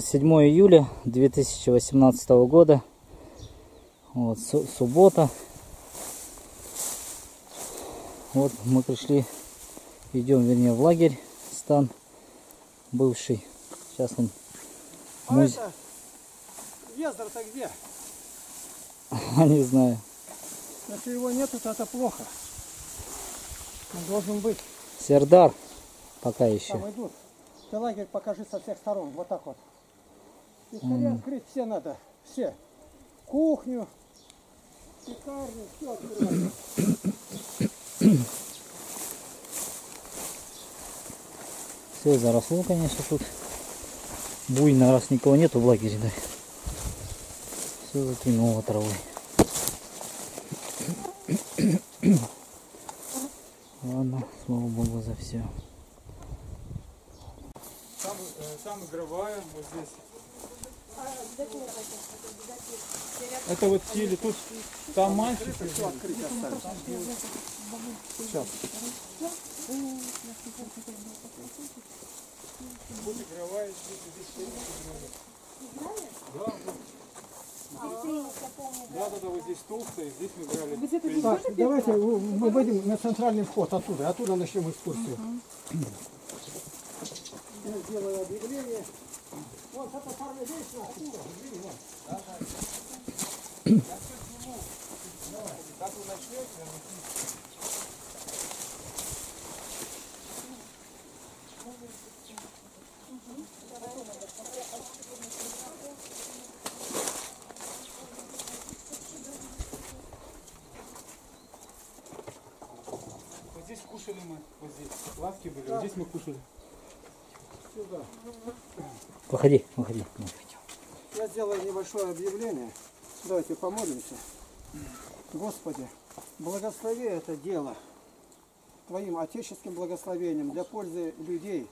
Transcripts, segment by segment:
7 июля 2018 года. Вот, су- суббота. Вот мы пришли, идем, вернее, в лагерь стан бывший. Сейчас он А муз- это, Ездер-то где? не знаю. Если его нету, то это плохо. Он должен быть. Сердар пока еще. Там идут. Ты лагерь покажи со всех сторон. Вот так вот. И скорее открыть все надо. Все. Кухню, пекарню, все открывать. Все заросло, конечно, тут. Буйно, раз никого нету в лагере, да. Все закинуло травой. Ладно, слава богу за все. Там, э, там игровая, вот здесь. Это вот теле, тут там мальчик. Все открыть оставить. Сейчас. Тут игровая, здесь. Да, да, да, да, вот здесь стол стоит, здесь мы играли. Так, давайте мы выйдем на центральный вход оттуда. Оттуда начнем экскурсию. Я сделаю объявление. Вот это парня здесь на оттуда. Бери, вон. Вот здесь кушали мы, вот здесь. Лавки были, вот здесь мы кушали. Сюда. Выходи, выходи. Я сделаю небольшое объявление. Давайте помолимся. Господи, благослови это дело Твоим отеческим благословением для пользы людей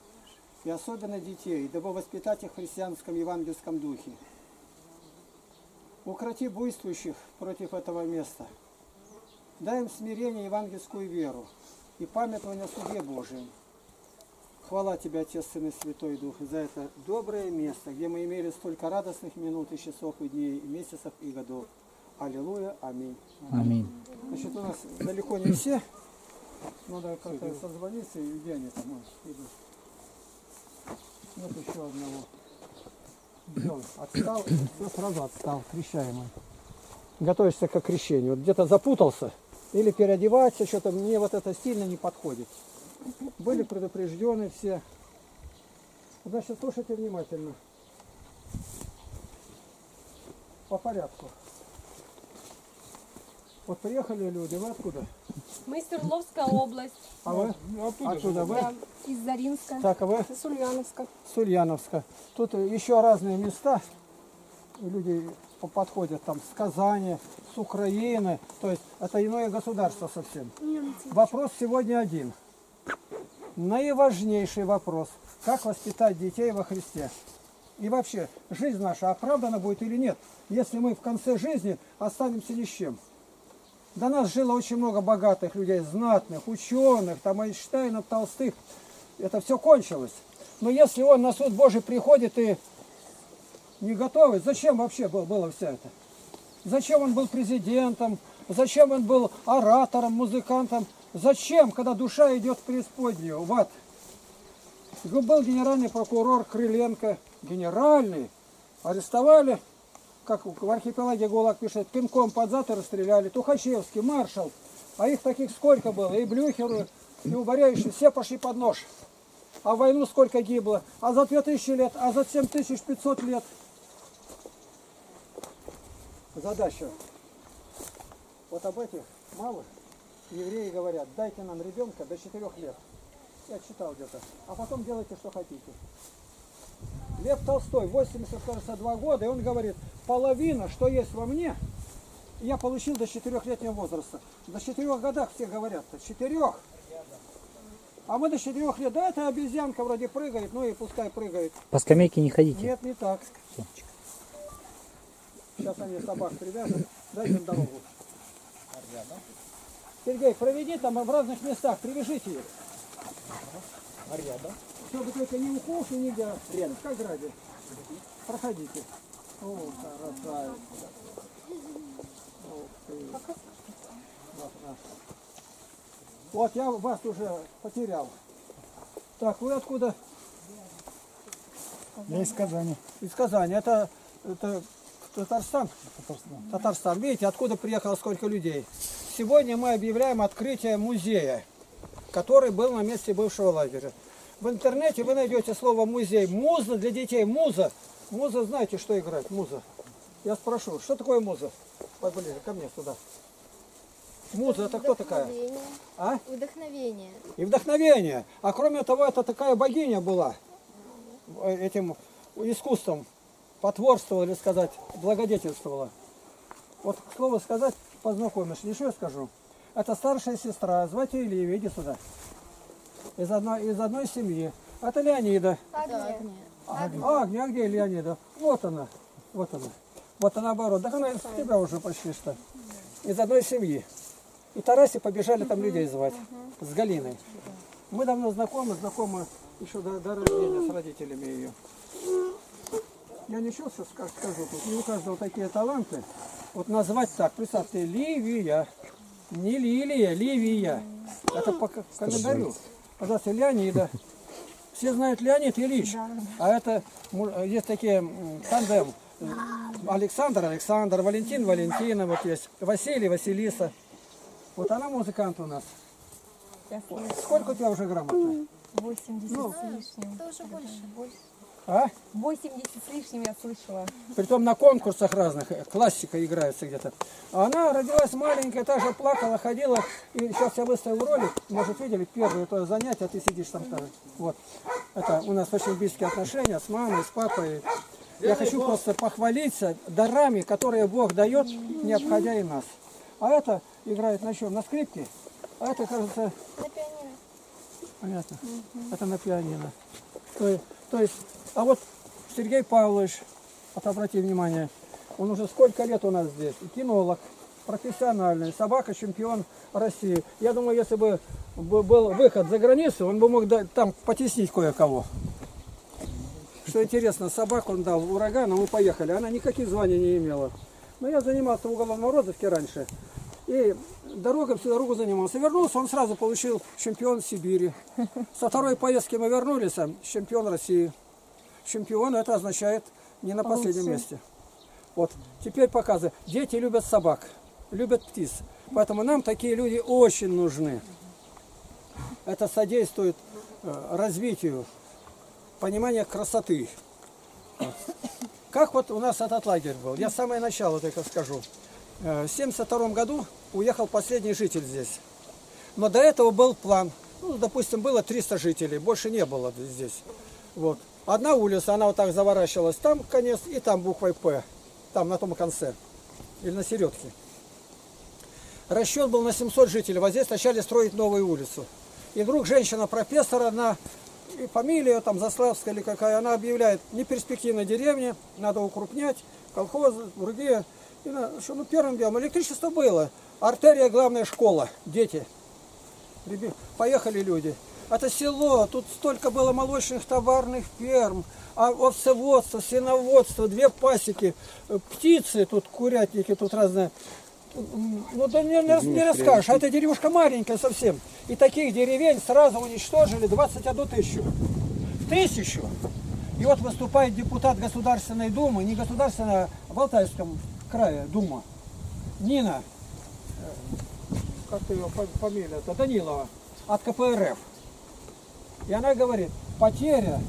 и особенно детей, дабы воспитать их в христианском евангельском духе. Укроти буйствующих против этого места. Дай им смирение евангельскую веру и памятование о суде Божьем. Хвала Тебе, Отец, Сын и Святой Дух, за это доброе место, где мы имели столько радостных минут и часов, и дней, и месяцев, и годов. Аллилуйя, аминь. Аминь. Значит, у нас далеко не все. Надо как-то созвониться, и где они там. Вот еще одного. Он? Отстал, все сразу отстал, крещаемый. Готовишься к крещению. Вот где-то запутался, или переодеваться, что-то мне вот это сильно не подходит. Были предупреждены все. Значит, слушайте внимательно. По порядку. Вот приехали люди, вы откуда? Мы из Свердловская область, А вы? Ну, оттуда, Оттуда вы? да, из Заринска, Так, а вы? из Ульяновска. с Ульяновска. Тут еще разные места. Люди по- подходят там с Казани, с Украины. То есть это иное государство совсем. Вопрос сегодня один. Наиважнейший вопрос. Как воспитать детей во Христе? И вообще, жизнь наша оправдана будет или нет, если мы в конце жизни останемся ни с чем? До нас жило очень много богатых людей, знатных, ученых, там Эйнштейнов, Толстых. Это все кончилось. Но если он на суд Божий приходит и не готовый, зачем вообще было, было все это? Зачем он был президентом? Зачем он был оратором, музыкантом? Зачем, когда душа идет в преисподнюю, в ад? Был генеральный прокурор Крыленко, генеральный, арестовали, как в архипелаге ГУЛАГ пишет, пинком под зад и расстреляли. Тухачевский, маршал, а их таких сколько было, и Блюхеры, и Уборяющие, все пошли под нож. А в войну сколько гибло? А за 2000 лет, а за 7500 лет? Задача. Вот об этих малых евреи говорят, дайте нам ребенка до 4 лет. Я читал где-то. А потом делайте, что хотите. Лев Толстой, 80, кажется, 2 года, и он говорит, половина, что есть во мне, я получил до 4-летнего возраста. До 4 годах все говорят, до 4. А мы до 4 лет, да, это обезьянка вроде прыгает, ну и пускай прыгает. По скамейке не ходите. Нет, не так. Сейчас они собак привяжут, дайте им дорогу. Сергей, проведи там в разных местах, привяжите их. Чтобы только не укус и нигде, как граде. Проходите. О, красавица. Ты. Вот. Вот я вас уже потерял. Так, вы откуда? Я из Казани. Из Казани. Это, это Татарстан? Татарстан. Татарстан. Видите, откуда приехало сколько людей. Сегодня мы объявляем открытие музея, который был на месте бывшего лагеря. В интернете вы найдете слово музей. Муза для детей. Муза. Муза, знаете, что играть? Муза. Я спрошу, что такое муза? Поближе, ко мне сюда. Муза это кто такая? А? Вдохновение. И вдохновение. А кроме того, это такая богиня была этим искусством. Потворствовала, или сказать, благодетельствовала. Вот к слову сказать, познакомишь. Еще я скажу. Это старшая сестра, звать ее Ливия, иди сюда. Из одной, из одной семьи. Это Леонида. Агния. Агния, а где Леонида? Вот она. Вот она. Вот она наоборот. Да она из тебя уже почти что. Из одной семьи. И Тарасе побежали там людей звать. С Галиной. Мы давно знакомы, знакомы еще до, до рождения с родителями ее. Я ничего сейчас ска- скажу, тут не у каждого такие таланты. Вот назвать так, представьте, Ливия, не Лилия, Ливия. Это по календарю. Пожалуйста, Леонида. Все знают Леонид Ильич. А это есть такие тандем. Александр, Александр, Валентин, Валентина, вот есть. Василий, Василиса. Вот она музыкант у нас. Сколько у тебя уже грамотно? 80 Ну. с лишним. Это уже больше. А? 80 с лишним я слышала. Притом на конкурсах разных, э, классика играется где-то. А Она родилась маленькая, также плакала, ходила. И сейчас я выставил ролик, может видели, первое то занятие, ты сидишь там тоже. Вот. Это у нас очень близкие отношения с мамой, с папой. Я хочу просто похвалиться дарами, которые Бог дает, не обходя и нас. А это играет на чем? На скрипке. А это, кажется, На пианино. Понятно. Это на пианино. То, есть- то есть, а вот Сергей Павлович, вот обрати внимание, он уже сколько лет у нас здесь, и кинолог, профессиональный, собака чемпион России. Я думаю, если бы был выход за границу, он бы мог там потеснить кое-кого. Что интересно, собаку он дал урагану, мы поехали. Она никаких званий не имела. Но я занимался в уголовном розыске раньше. И дорогой всю дорогу занимался. Вернулся, он сразу получил чемпион Сибири. Со второй поездки мы вернулись, а чемпион России. Чемпион это означает не на последнем месте. Вот, теперь показываю. Дети любят собак, любят птиц. Поэтому нам такие люди очень нужны. Это содействует э, развитию понимания красоты. Как вот у нас этот лагерь был? Я с самого начала только скажу. Э, В 1972 году уехал последний житель здесь. Но до этого был план. Ну, допустим, было 300 жителей, больше не было здесь. Вот. Одна улица, она вот так заворачивалась, там конец, и там буквой П, там на том конце, или на середке. Расчет был на 700 жителей, вот здесь начали строить новую улицу. И вдруг женщина-профессор, она, и фамилия там Заславская или какая, она объявляет, неперспективная деревня, надо укрупнять, колхозы, другие. И что, ну, первым делом электричество было, артерия, главная школа, дети. Поехали люди. Это село, тут столько было молочных товарных ферм, а овцеводство, свиноводство, две пасеки, э, птицы, тут курятники, тут разные. Ну да не, не, не расскажешь, а эта деревушка маленькая совсем. И таких деревень сразу уничтожили 21 тысячу. Тысячу! И вот выступает депутат Государственной Думы, не государственная, а в Алтайском крае Дума, Нина, как ее фамилия-то, Данилова, от КПРФ. И она говорит, потеря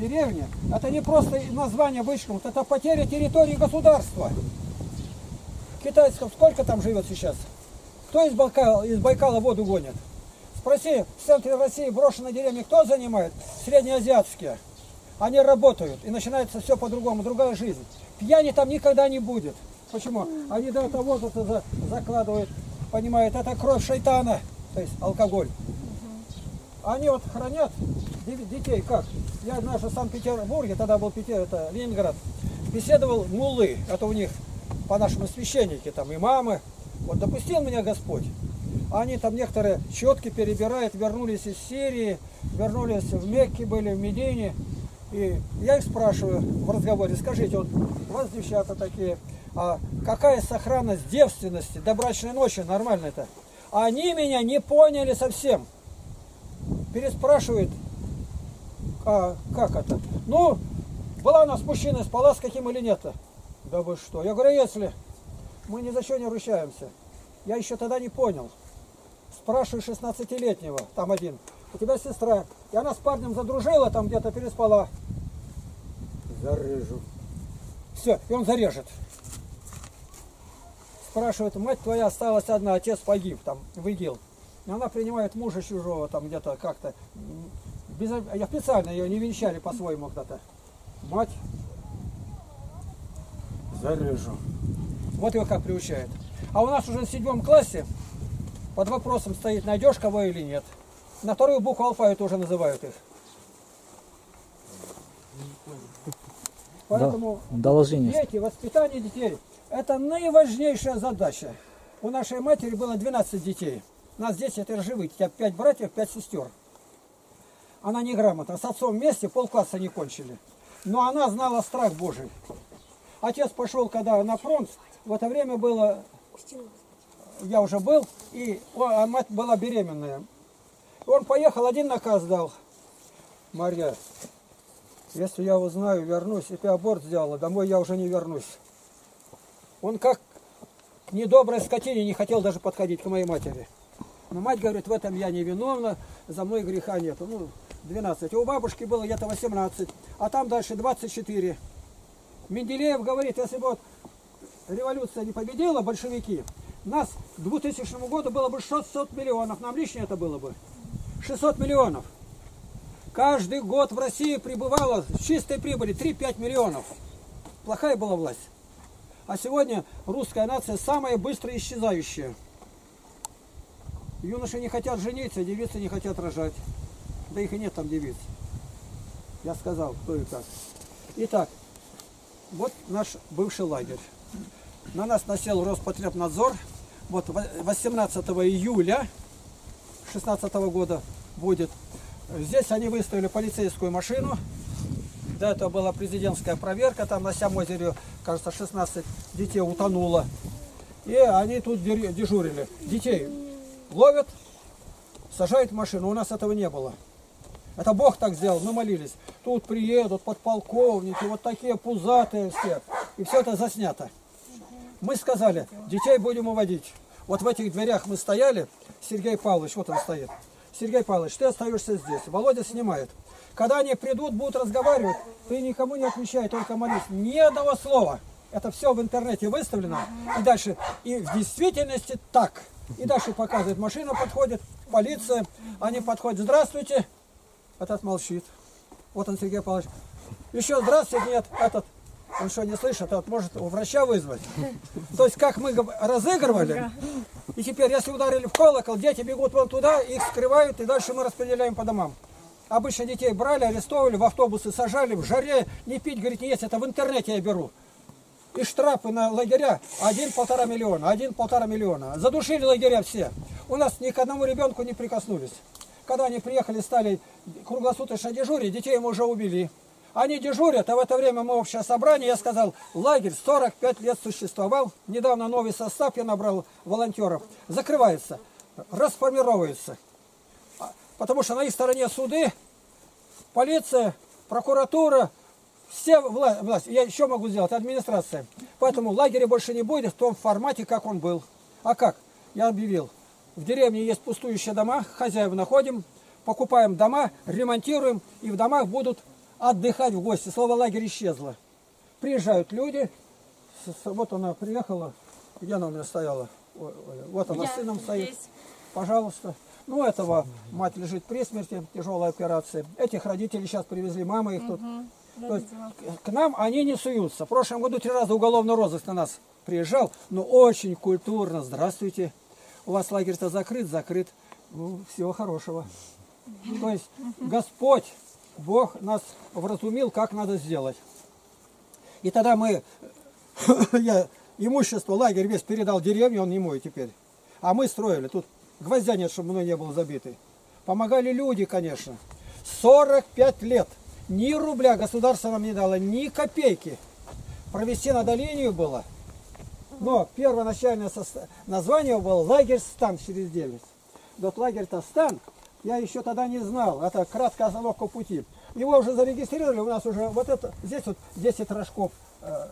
деревни, это не просто название вычеркнут, это потеря территории государства. Китайцев сколько там живет сейчас? Кто из Байкала, из Байкала воду гонит? Спроси, в центре России брошенные деревни кто занимает? Среднеазиатские. Они работают, и начинается все по-другому, другая жизнь. Пьяни там никогда не будет. Почему? Они до этого возраста за- закладывают, понимают, это кровь шайтана, то есть алкоголь. Они вот хранят де- детей как? Я однажды в Санкт-Петербурге, тогда был Петер, это Ленинград, беседовал муллы, это у них по-нашему священники, там и мамы. Вот допустил меня Господь. Они там некоторые четки перебирают, вернулись из Сирии, вернулись в Мекке, были в Медине. И я их спрашиваю в разговоре, скажите, вот у вас девчата такие, а какая сохранность девственности до брачной ночи, нормально это? Они меня не поняли совсем. Переспрашивают, а как это? Ну, была у нас мужчина, спала с каким или нет? Да вы что? Я говорю, если мы ни за что не ручаемся. Я еще тогда не понял. Спрашиваю 16-летнего, там один, у тебя сестра. И она с парнем задружила, там где-то переспала. Зарежу. Все, и он зарежет. Спрашивает, мать твоя осталась одна, отец погиб, там, в ИГИЛ. И она принимает мужа чужого, там где-то как-то. Без... Я специально ее не венчали по-своему когда-то. Мать, зарежу. Вот его как приучает. А у нас уже в седьмом классе под вопросом стоит, найдешь кого или нет. На вторую букву алфавита уже называют их. Поэтому Доложение. дети, воспитание детей – это наиважнейшая задача. У нашей матери было 12 детей. Нас здесь это живые, у тебя 5 братьев, 5 сестер. Она неграмотна. С отцом вместе полкласса не кончили. Но она знала страх Божий. Отец пошел, когда на фронт, в это время было, я уже был, и а мать была беременная. Он поехал, один наказ дал. Марья, если я узнаю, вернусь, и ты аборт сделала, домой я уже не вернусь. Он как к недоброй скотине не хотел даже подходить к моей матери. Но мать говорит, в этом я не виновна, за мной греха нету. Ну, 12. А у бабушки было где-то 18, а там дальше 24. Менделеев говорит, если бы вот революция не победила, большевики, нас к 2000 году было бы 600 миллионов, нам лишнее это было бы. 600 миллионов. Каждый год в России прибывало с чистой прибыли 3-5 миллионов. Плохая была власть. А сегодня русская нация самая быстро исчезающая. Юноши не хотят жениться, девицы не хотят рожать. Да их и нет там девиц. Я сказал, кто и как. Итак, вот наш бывший лагерь. На нас насел Роспотребнадзор. Вот 18 июля 16 года будет. Здесь они выставили полицейскую машину. До этого была президентская проверка. Там на озере, кажется, 16 детей утонуло. И они тут дежу- дежурили. Детей ловят, сажают в машину. У нас этого не было. Это Бог так сделал, мы молились. Тут приедут подполковники, вот такие пузатые все. И все это заснято. Мы сказали, детей будем уводить. Вот в этих дверях мы стояли, Сергей Павлович, вот он стоит. Сергей Павлович, ты остаешься здесь. Володя снимает. Когда они придут, будут разговаривать, ты никому не отвечай, только молись. Ни одного слова. Это все в интернете выставлено. И дальше, и в действительности так. И дальше показывает, машина подходит, полиция, они подходят, здравствуйте, этот молчит. Вот он, Сергей Павлович. Еще здравствуйте, нет, этот, он что, не слышит, этот может у врача вызвать. То есть, как мы разыгрывали, и теперь, если ударили в колокол, дети бегут вон туда, их скрывают, и дальше мы распределяем по домам. Обычно детей брали, арестовывали, в автобусы сажали, в жаре, не пить, говорит, не есть, это в интернете я беру. И штрафы на лагеря один-полтора миллиона, один-полтора миллиона. Задушили лагеря все. У нас ни к одному ребенку не прикоснулись. Когда они приехали, стали круглосуточно дежурить, детей мы уже убили. Они дежурят, а в это время мы общее собрание, я сказал, лагерь 45 лет существовал, недавно новый состав я набрал волонтеров, закрывается, расформировывается. Потому что на их стороне суды, полиция, прокуратура, все вла- власти. Я еще могу сделать, администрация. Поэтому лагеря больше не будет в том формате, как он был. А как? Я объявил. В деревне есть пустующие дома, хозяев находим, покупаем дома, ремонтируем, и в домах будут отдыхать в гости. Слово лагерь исчезло. Приезжают люди, вот она приехала, где она у меня стояла? Вот она с сыном стоит. Пожалуйста. Ну, этого мать лежит при смерти, тяжелая операция. Этих родителей сейчас привезли, мама их тут. То есть к- к нам они не суются. В прошлом году три раза уголовный розыск на нас приезжал, но очень культурно. Здравствуйте. У вас лагерь-то закрыт, закрыт. Ну, всего хорошего. То есть Господь, Бог нас вразумил, как надо сделать. И тогда мы, я имущество, лагерь весь передал деревне, он не мой теперь. А мы строили, тут гвоздя нет, чтобы мной не был забитый. Помогали люди, конечно. 45 лет. Ни рубля государство нам не дало, ни копейки. Провести надо линию было. Но первоначальное название было лагерь Стан через 9. Вот лагерь-то Стан, я еще тогда не знал. Это краткая остановка пути. Его уже зарегистрировали, у нас уже вот это, здесь вот 10 рожков э,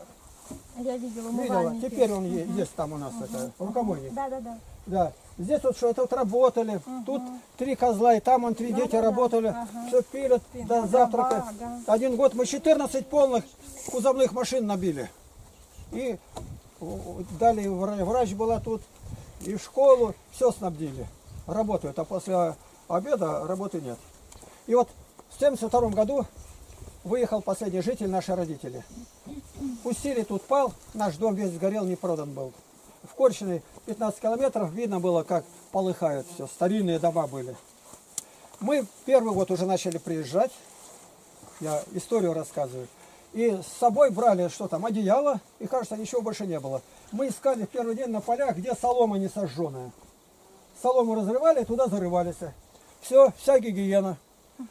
Я видела видела. Теперь он е- есть там у нас, это, рукомойник. Да, да, да. Да. Здесь вот что, это вот работали, тут три козла, и там он три дети да-да, работали, ага. все пилят до Дрова, завтрака. да. Один год мы 14 полных кузовных машин набили. И дали вра- врач была тут, и школу, все снабдили. Работают, а после обеда работы нет. И вот в 72 году выехал последний житель, наши родители. Пустили тут пал, наш дом весь сгорел, не продан был. В Корчиной 15 километров видно было, как полыхают все, старинные дома были. Мы первый год уже начали приезжать, я историю рассказываю. И с собой брали, что там, одеяло, и кажется, ничего больше не было. Мы искали в первый день на полях, где солома не сожженная. Солому разрывали, туда зарывались. Все, вся гигиена.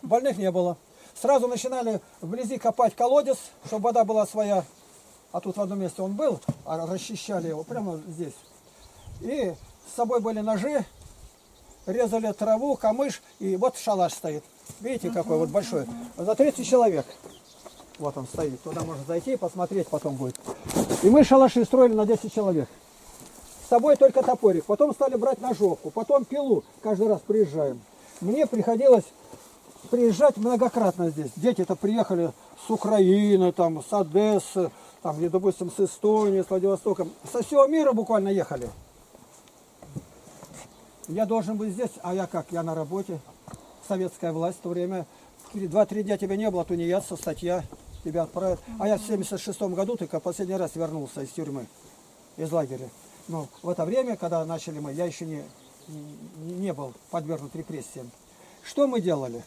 Больных не было. Сразу начинали вблизи копать колодец, чтобы вода была своя. А тут в одном месте он был, а расчищали его прямо здесь. И с собой были ножи, резали траву, камыш, и вот шалаш стоит. Видите, какой вот большой. За 30 человек. Вот он стоит. Туда можно зайти и посмотреть потом будет. И мы шалаши строили на 10 человек. С собой только топорик. Потом стали брать ножовку. Потом пилу. Каждый раз приезжаем. Мне приходилось приезжать многократно здесь. Дети-то приехали с Украины, там, с Одессы, там, и, допустим, с Эстонии, с Владивостока. Со всего мира буквально ехали. Я должен быть здесь, а я как? Я на работе. Советская власть в то время. Два-три дня тебя не было, тунеядца, статья. Тебя отправят. А я в 76 году только последний раз вернулся из тюрьмы, из лагеря. Но в это время, когда начали мы, я еще не, не, не был подвергнут репрессиям. Что мы делали?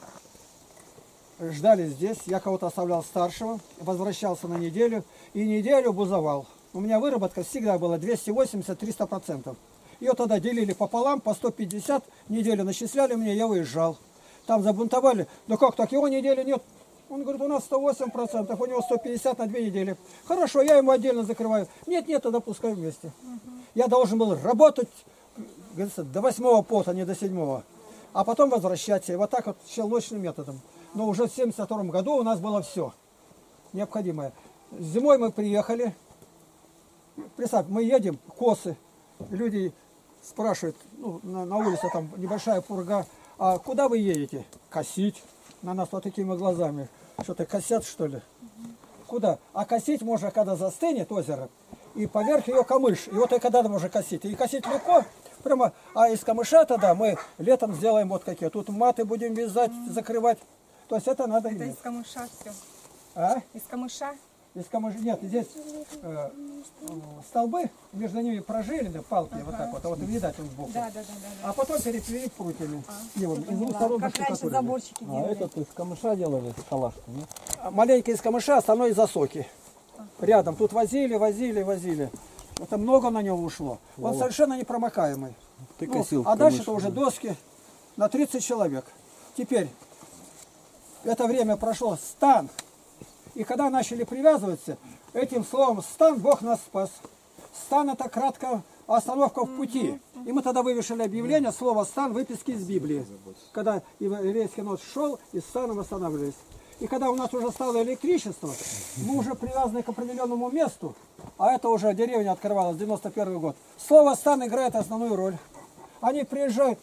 Ждали здесь, я кого-то оставлял старшего, возвращался на неделю и неделю бузовал. У меня выработка всегда была 280-300%. Ее тогда делили пополам, по 150, неделю начисляли мне, я выезжал. Там забунтовали, да как так, его недели нет. Он говорит, у нас 108%, у него 150 на две недели. Хорошо, я ему отдельно закрываю. Нет, нет, тогда пускай вместе. Я должен был работать до восьмого пота, не до седьмого. А потом возвращаться. И вот так вот щелочным методом. Но уже в 72 году у нас было все необходимое. Зимой мы приехали. Представь, мы едем, косы. Люди спрашивают, ну, на, на улице там небольшая пурга, а куда вы едете? Косить. На нас вот такими глазами. Что-то косят, что ли? Куда? А косить можно, когда застынет озеро, и поверх ее камыш. И вот и когда можно косить. И косить легко, прямо, а из камыша тогда мы летом сделаем вот какие. Тут маты будем вязать, закрывать. То есть это надо Это иметь. из камыша все. А? Из камыша. Из камыша. Нет, здесь э, э, столбы, между ними прожилены, палки, вот так вот, а вот видать он сбоку. Да, да, да, да. А потом переплели прутьями. И вот, из двух сторон Как раньше заборчики А делали. этот из камыша делали шалашку, нет? А Маленько из камыша, остальное из засоки. Рядом. Тут возили, возили, возили. Это много на него ушло. Он совершенно непромокаемый. Ты Ну, косил а дальше это уже да. доски на 30 человек. Теперь, это время прошло, стан. И когда начали привязываться, этим словом стан Бог нас спас. Стан это кратко остановка в пути. И мы тогда вывешали объявление, слово стан, выписки из Библии. Когда еврейский народ шел, и станом останавливались. И когда у нас уже стало электричество, мы уже привязаны к определенному месту, а это уже деревня открывалась, 91 год. Слово стан играет основную роль. Они приезжают,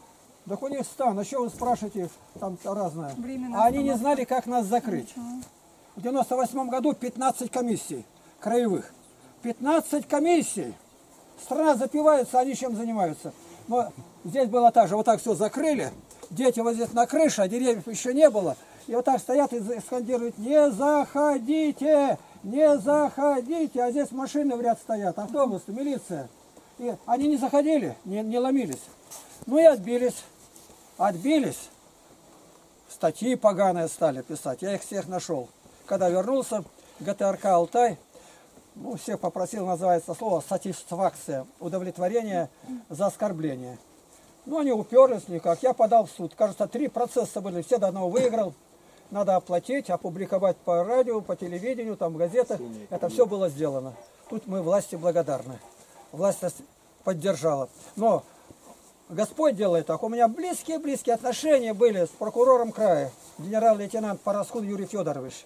так у них стан, а что вы спрашиваете, там разное. Временная А они не знали, как нас закрыть. В 98 году 15 комиссий краевых. 15 комиссий. Страна запивается, они чем занимаются? Но здесь было так же, вот так все закрыли, дети вот здесь на крыше, а деревьев еще не было. И вот так стоят и скандируют, не заходите, не заходите, а здесь машины в ряд стоят, автобусы, милиция. И они не заходили, не, не ломились. Ну и отбились. Отбились. Статьи поганые стали писать. Я их всех нашел. Когда вернулся, ГТРК «Алтай», ну, всех попросил, называется слово сатисфакция, удовлетворение за оскорбление. Ну, они уперлись никак. Я подал в суд. Кажется, три процесса были, все до одного выиграл. надо оплатить, опубликовать по радио, по телевидению, там в газетах. Это все было сделано. Тут мы власти благодарны. Власть поддержала. Но Господь делает так. У меня близкие-близкие отношения были с прокурором края, генерал-лейтенант Параскун Юрий Федорович.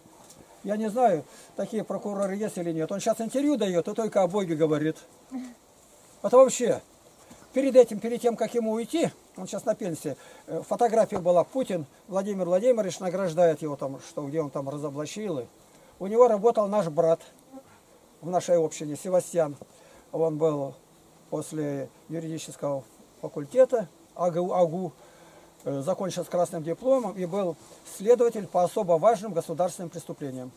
Я не знаю, такие прокуроры есть или нет. Он сейчас интервью дает и только о Боге говорит. Это вообще, перед этим, перед тем, как ему уйти, он сейчас на пенсии, э, фотография была, Путин, Владимир Владимирович награждает его там, что где он там разоблачил. И у него работал наш брат в нашей общине, Севастьян. Он был после юридического факультета АГУ, АГУ э, закончил с красным дипломом и был следователь по особо важным государственным преступлениям.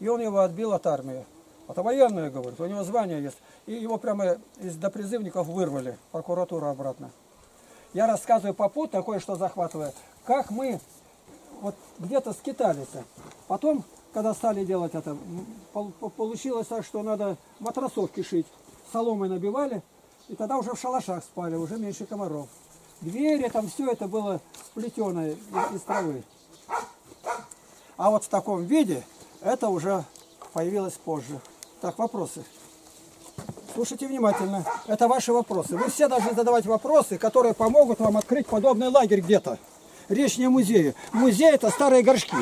И он его отбил от армии. Это военное, говорит, у него звание есть. И его прямо из допризывников вырвали, прокуратура обратно. Я рассказываю попутно, кое-что захватывая, как мы вот где-то скитались. Потом, когда стали делать это, получилось так, что надо матросовки шить. Соломой набивали, и тогда уже в шалашах спали, уже меньше комаров. Двери, там все это было сплетенное из, из травы. А вот в таком виде это уже появилось позже. Так, вопросы. Слушайте внимательно. Это ваши вопросы. Вы все должны задавать вопросы, которые помогут вам открыть подобный лагерь где-то. Речь не о музее. Музей это старые горшки.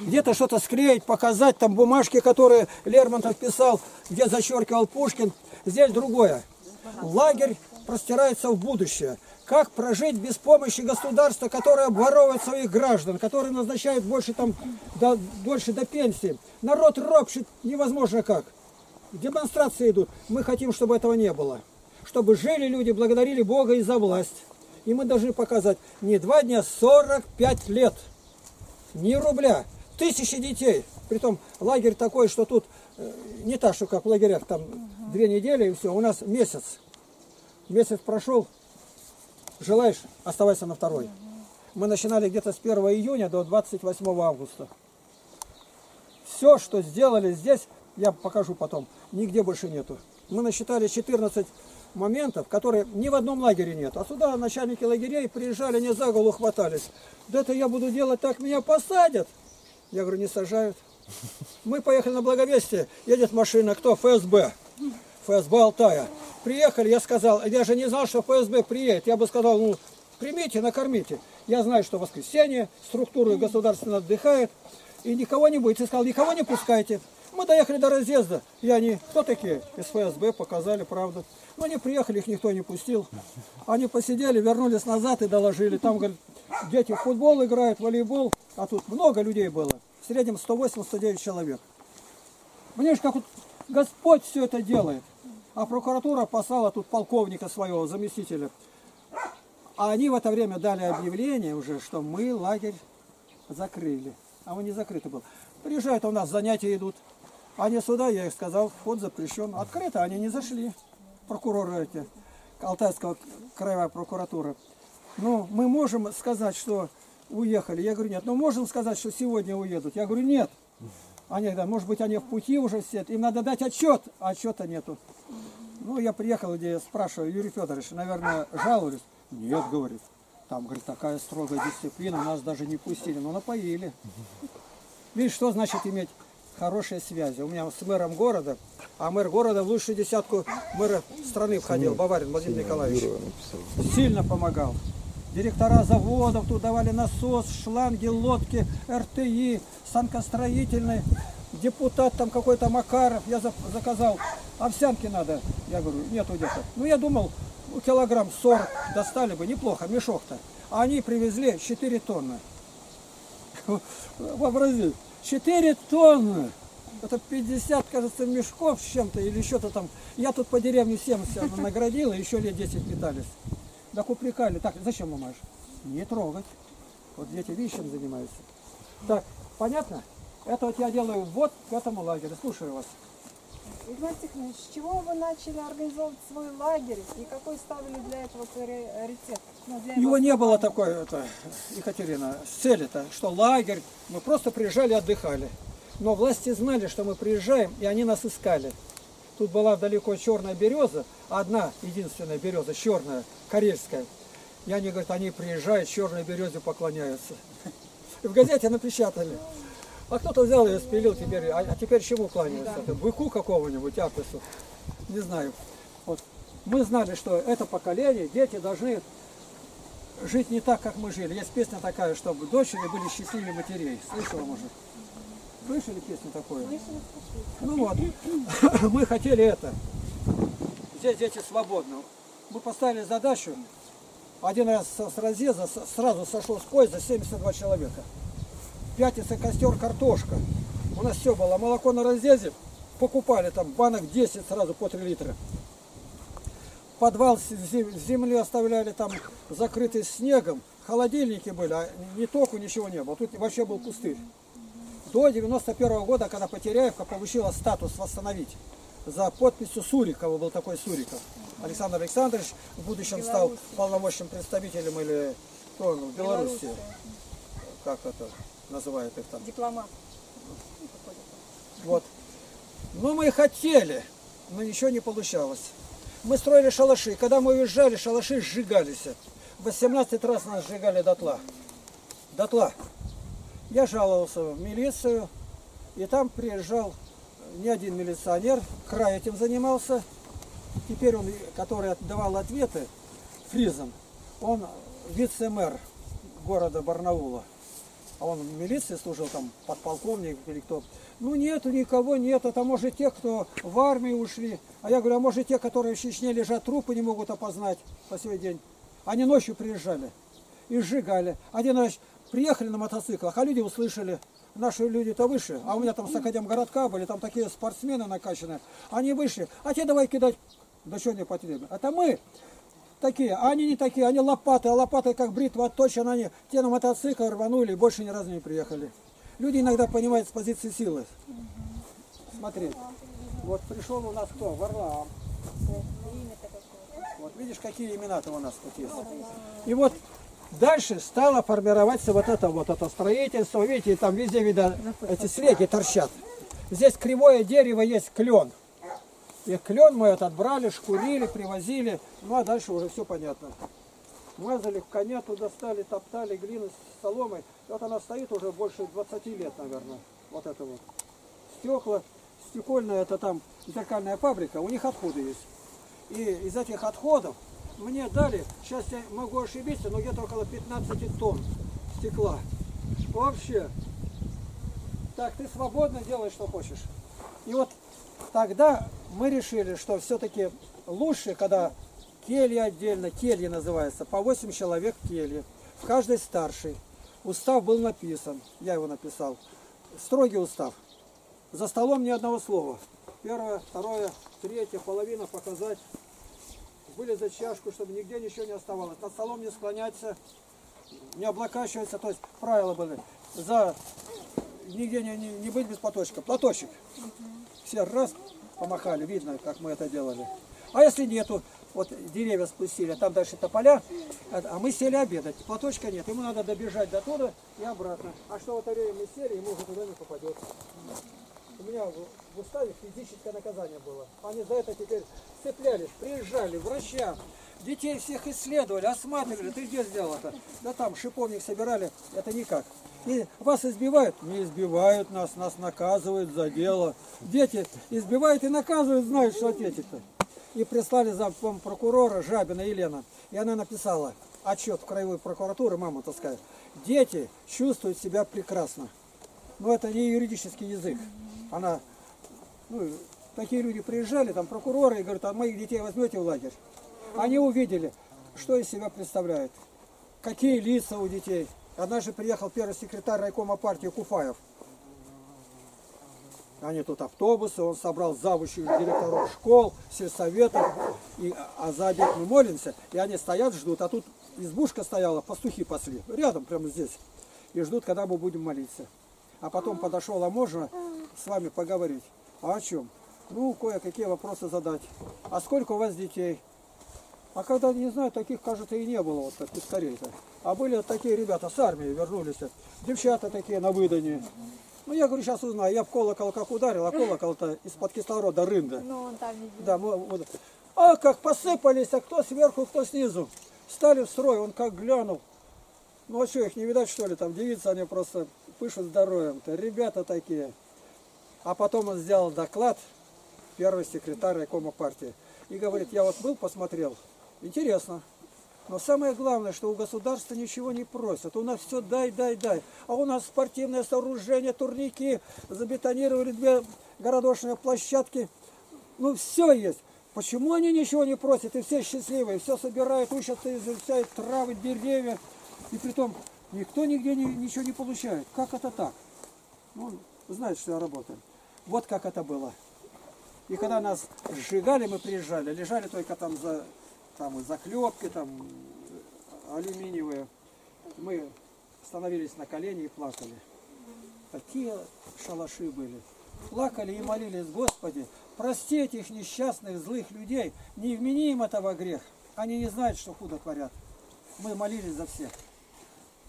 Где-то что-то склеить, показать, там бумажки, которые Лермонтов писал, где зачеркивал Пушкин. Здесь другое. Лагерь простирается в будущее. Как прожить без помощи государства, которое обворовывает своих граждан, которое назначает больше, там, до, больше до пенсии. Народ ропщет невозможно как. Демонстрации идут. Мы хотим, чтобы этого не было. Чтобы жили люди, благодарили Бога и за власть. И мы должны показать не два дня, 45 лет. Ни рубля. Тысячи детей. Притом лагерь такой, что тут не так, что как в лагерях, там две недели и все. У нас месяц. Месяц прошел. Желаешь, оставайся на второй. Мы начинали где-то с 1 июня до 28 августа. Все, что сделали здесь, я покажу потом, нигде больше нету. Мы насчитали 14 моментов, которые ни в одном лагере нет. А сюда начальники лагерей приезжали, не за голову хватались. Да это я буду делать так, меня посадят. Я говорю, не сажают. Мы поехали на Благовестие, едет машина, кто? ФСБ. ФСБ Алтая. Приехали, я сказал, я же не знал, что ФСБ приедет. Я бы сказал, ну, примите, накормите. Я знаю, что воскресенье структура государственно отдыхает, и никого не будет. Я сказал, никого не пускайте. Мы доехали до разъезда, и они, кто такие? Из ФСБ показали правду. Но они приехали, их никто не пустил. Они посидели, вернулись назад и доложили. Там, говорят, дети в футбол играют, волейбол, а тут много людей было. Среднем 108-109 человек. Понимаешь, как вот Господь все это делает. А прокуратура послала тут полковника своего, заместителя. А они в это время дали объявление уже, что мы лагерь закрыли. А он не закрытый был. Приезжают, у нас занятия идут. Они сюда, я их сказал, вход запрещен. Открыто, они не зашли. Прокуроры эти, Алтайского краевая прокуратура. Ну, мы можем сказать, что уехали. Я говорю, нет. Но можем сказать, что сегодня уедут. Я говорю, нет. Они, да, может быть, они в пути уже все. Им надо дать отчет, а отчета нету. Ну, я приехал, где я спрашиваю, Юрий Федорович, наверное, жаловались? Нет, говорит. Там, говорит, такая строгая дисциплина, нас даже не пустили, но напоили. Видишь, что значит иметь хорошие связи? У меня с мэром города, а мэр города в лучшую десятку мэра страны входил, Баварин Владимир Николаевич. Сильно помогал. Директора заводов тут давали насос, шланги, лодки, РТИ, санкостроительный. Депутат там какой-то Макаров, я за- заказал, овсянки надо. Я говорю, нету где-то. Ну, я думал, ну, килограмм 40 достали бы, неплохо, мешок-то. А они привезли 4 тонны. Вообрази, 4 тонны. Это 50, кажется, мешков с чем-то или что-то там. Я тут по деревне всем наградил, и еще лет 10 питались. Так упрекали. Так, зачем мамаш? Не трогать. Вот дети, видишь, чем занимаются. Так, понятно? Это вот я делаю вот к этому лагерю. Слушаю вас. Игнатий Тихонович, с чего вы начали организовывать свой лагерь и какой ставили для этого приоритет? Ну, для Его не было такой, это, Екатерина, цели-то, что лагерь, мы просто приезжали, отдыхали. Но власти знали, что мы приезжаем, и они нас искали. Тут была далеко черная береза, одна единственная береза, черная, карельская. И они говорят, они приезжают, черной березе поклоняются. И в газете напечатали. А кто-то взял и спилил теперь, а, а теперь чему кланяются? Это Быку какого-нибудь, апису? Не знаю. Вот. Мы знали, что это поколение, дети должны жить не так, как мы жили. Есть песня такая, чтобы дочери были счастливее матерей. Слышала, может? Слышали песню такую? Ну вот, мы хотели это. Здесь дети свободны. Мы поставили задачу. Один раз с разъезда сразу сошел с поезда 72 человека. Пятница, костер, картошка. У нас все было. Молоко на разъезде покупали там банок 10 сразу по 3 литра. Подвал земли оставляли там закрытый снегом. Холодильники были, а ни току, ничего не было. Тут вообще был пустырь. До 91 года, когда Потеряевка получила статус восстановить за подписью Сурикова, был такой Суриков. Александр Александрович в будущем стал полномочным представителем или кто он, в Беларуси. Как это называют их там? Дипломат. Вот. Ну, мы хотели, но ничего не получалось. Мы строили шалаши. Когда мы уезжали, шалаши сжигались. 18 раз нас сжигали дотла. Дотла. Я жаловался в милицию, и там приезжал не один милиционер, край этим занимался. Теперь он, который давал ответы фризом, он вице-мэр города Барнаула. А он в милиции служил, там, подполковник или кто. Ну нету никого, нет. Это может те, кто в армии ушли. А я говорю, а может те, которые в Чечне лежат, трупы не могут опознать по сей день. Они ночью приезжали и сжигали. Один раз приехали на мотоциклах, а люди услышали. Наши люди-то выше, а у меня там с городка были, там такие спортсмены накачанные. Они вышли, а те давай кидать. Да что не потребно. Это мы такие, а они не такие, они лопаты, а лопаты как бритва отточены, они те на мотоцикл рванули и больше ни разу не приехали. Люди иногда понимают с позиции силы. Смотри, вот пришел у нас кто? Варлаам. Вот видишь, какие имена-то у нас тут есть. И вот дальше стало формироваться вот это вот это строительство. Видите, там везде видно эти слеги торчат. Здесь кривое дерево есть клен. И клен мы этот брали, шкурили, привозили. Ну а дальше уже все понятно. Мазали в коня, туда стали, топтали глину с соломой. Вот она стоит уже больше 20 лет, наверное. Вот это вот. Стекла, стекольная, это там зеркальная фабрика, у них отходы есть. И из этих отходов мне дали, сейчас я могу ошибиться, но где-то около 15 тонн стекла. Вообще. Так, ты свободно делай, что хочешь. И вот тогда мы решили, что все-таки лучше, когда келья отдельно, келья называется, по 8 человек в келье, в каждой старшей. Устав был написан, я его написал. Строгий устав. За столом ни одного слова. Первое, второе, третье, половина показать. Вылезать чашку, чтобы нигде ничего не оставалось. Над столом не склоняться, не облокачиваться. То есть правила были. За нигде не, не, не быть без платочка. Платочек. Все раз помахали, видно, как мы это делали. А если нету, вот деревья спустили, а там дальше тополя, а а мы сели обедать, платочка нет, ему надо добежать до туда и обратно. А что в время мы сели, ему уже туда не попадет. У меня в, уставе физическое наказание было. Они за это теперь цеплялись, приезжали, врачам, детей всех исследовали, осматривали. Ты где сделал это? Да там шиповник собирали, это никак. И вас избивают? Не избивают нас, нас наказывают за дело. Дети избивают и наказывают, знают, что ответить-то. И прислали за прокурора Жабина Елена. И она написала отчет в краевой прокуратуры, мама таскает. Дети чувствуют себя прекрасно. Но это не юридический язык. Она, ну, такие люди приезжали, там прокуроры, и говорят, а моих детей возьмете в лагерь. Они увидели, что из себя представляет, какие лица у детей. Однажды приехал первый секретарь райкома партии Куфаев. Они тут автобусы, он собрал завучей директоров школ, сельсоветов, и, а за обед мы молимся, и они стоят, ждут, а тут избушка стояла, пастухи пасли, рядом, прямо здесь, и ждут, когда мы будем молиться. А потом подошел, а можно с вами поговорить? А о чем? Ну, кое-какие вопросы задать. А сколько у вас детей? А когда, не знаю, таких, кажется, и не было, вот так скорее-то. А были такие ребята с армии вернулись, девчата такие на выдании. Ну, я говорю, сейчас узнаю. Я в колокол как ударил, а колокол-то из-под кислорода рында. Ну, он там видел. Да, мы, вот. А как посыпались, а кто сверху, кто снизу. Стали в строй, он как глянул. Ну а что, их не видать, что ли? Там девицы, они просто пышут здоровьем-то. Ребята такие. А потом он сделал доклад, первый секретарь райкома партии. И говорит, я вот был, посмотрел. Интересно. Но самое главное, что у государства ничего не просят. У нас все дай, дай, дай. А у нас спортивное сооружение, турники, забетонировали две городошные площадки. Ну, все есть. Почему они ничего не просят? И все счастливые, все собирают, учатся, изучают травы, деревья. И притом никто нигде ни- ничего не получает. Как это так? Ну, знаете, что я работаю. Вот как это было. И когда нас сжигали, мы приезжали, лежали только там за там заклепки, там э, алюминиевые. Мы становились на колени и плакали. Такие шалаши были. Плакали и молились, Господи, прости этих несчастных, злых людей, не вмени им этого грех. Они не знают, что худо творят. Мы молились за всех.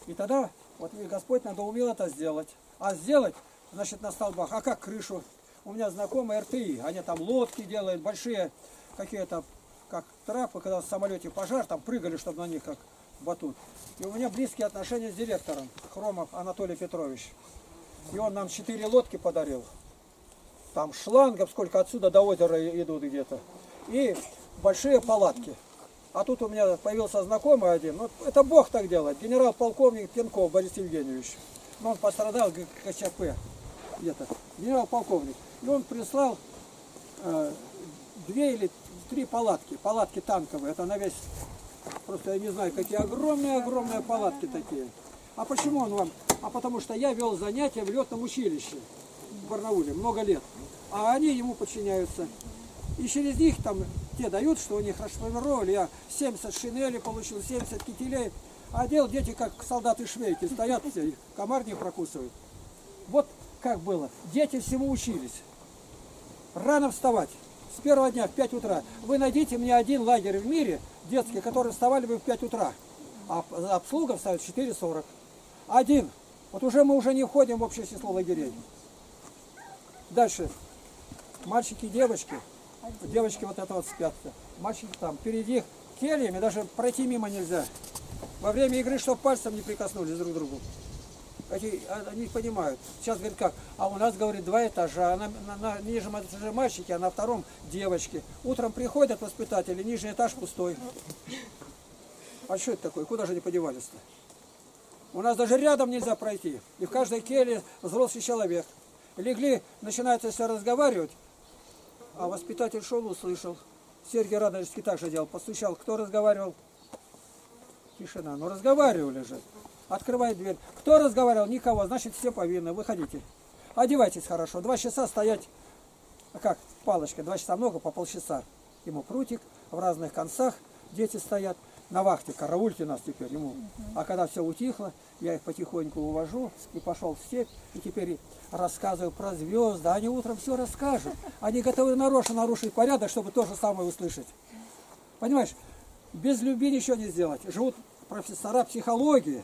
И тогда, вот Господь надоумил это сделать. А сделать, значит, на столбах. А как крышу? У меня знакомые РТИ, они там лодки делают, большие какие-то, как трапы, когда в самолете пожар, там прыгали, чтобы на них как батут. И у меня близкие отношения с директором, Хромов Анатолий Петрович. И он нам четыре лодки подарил. Там шлангов, сколько отсюда до озера идут где-то. И большие палатки. А тут у меня появился знакомый один. Ну, это Бог так делает. Генерал-полковник Пенков Борис Евгеньевич. Ну, он пострадал в где-то. Генерал-полковник. И он прислал э, две или три палатки. Палатки танковые. Это на весь... Просто я не знаю, какие огромные-огромные палатки такие. А почему он вам? А потому что я вел занятия в летном училище в Барнауле много лет. А они ему подчиняются. И через них там те дают, что у них расформировали. Я 70 шинели получил, 70 кителей. А дел дети как солдаты швейки стоят все, комар не прокусывает. Вот как было. Дети всему учились. Рано вставать. С первого дня в 5 утра. Вы найдите мне один лагерь в мире, детский, который вставали бы в 5 утра. А обслуга встает в 4.40. Один. Вот уже мы уже не входим в общее число лагерей. Дальше. Мальчики и девочки. Девочки вот это вот спят. Мальчики там. Впереди их кельями даже пройти мимо нельзя. Во время игры, чтобы пальцем не прикоснулись друг к другу. Эти, а, они понимают. Сейчас говорит как, а у нас, говорит, два этажа, на, на, на нижнем этаже мальчики, а на втором девочки. Утром приходят воспитатели, нижний этаж пустой. А что это такое? Куда же они подевались-то? У нас даже рядом нельзя пройти. И в каждой келье взрослый человек. Легли, начинается все разговаривать, а воспитатель шел, услышал. Сергей Радонежский так же делал, постучал. Кто разговаривал? Тишина. Ну разговаривали же. Открывает дверь. Кто разговаривал? Никого. Значит, все повинны. Выходите. Одевайтесь хорошо. Два часа стоять. А как? Палочка. Два часа много, по полчаса. Ему прутик в разных концах. Дети стоят на вахте. Караульте нас теперь ему. А когда все утихло, я их потихоньку увожу и пошел в степь. И теперь рассказываю про звезды. Они утром все расскажут. Они готовы нарочно нарушить порядок, чтобы то же самое услышать. Понимаешь? Без любви ничего не сделать. Живут профессора психологии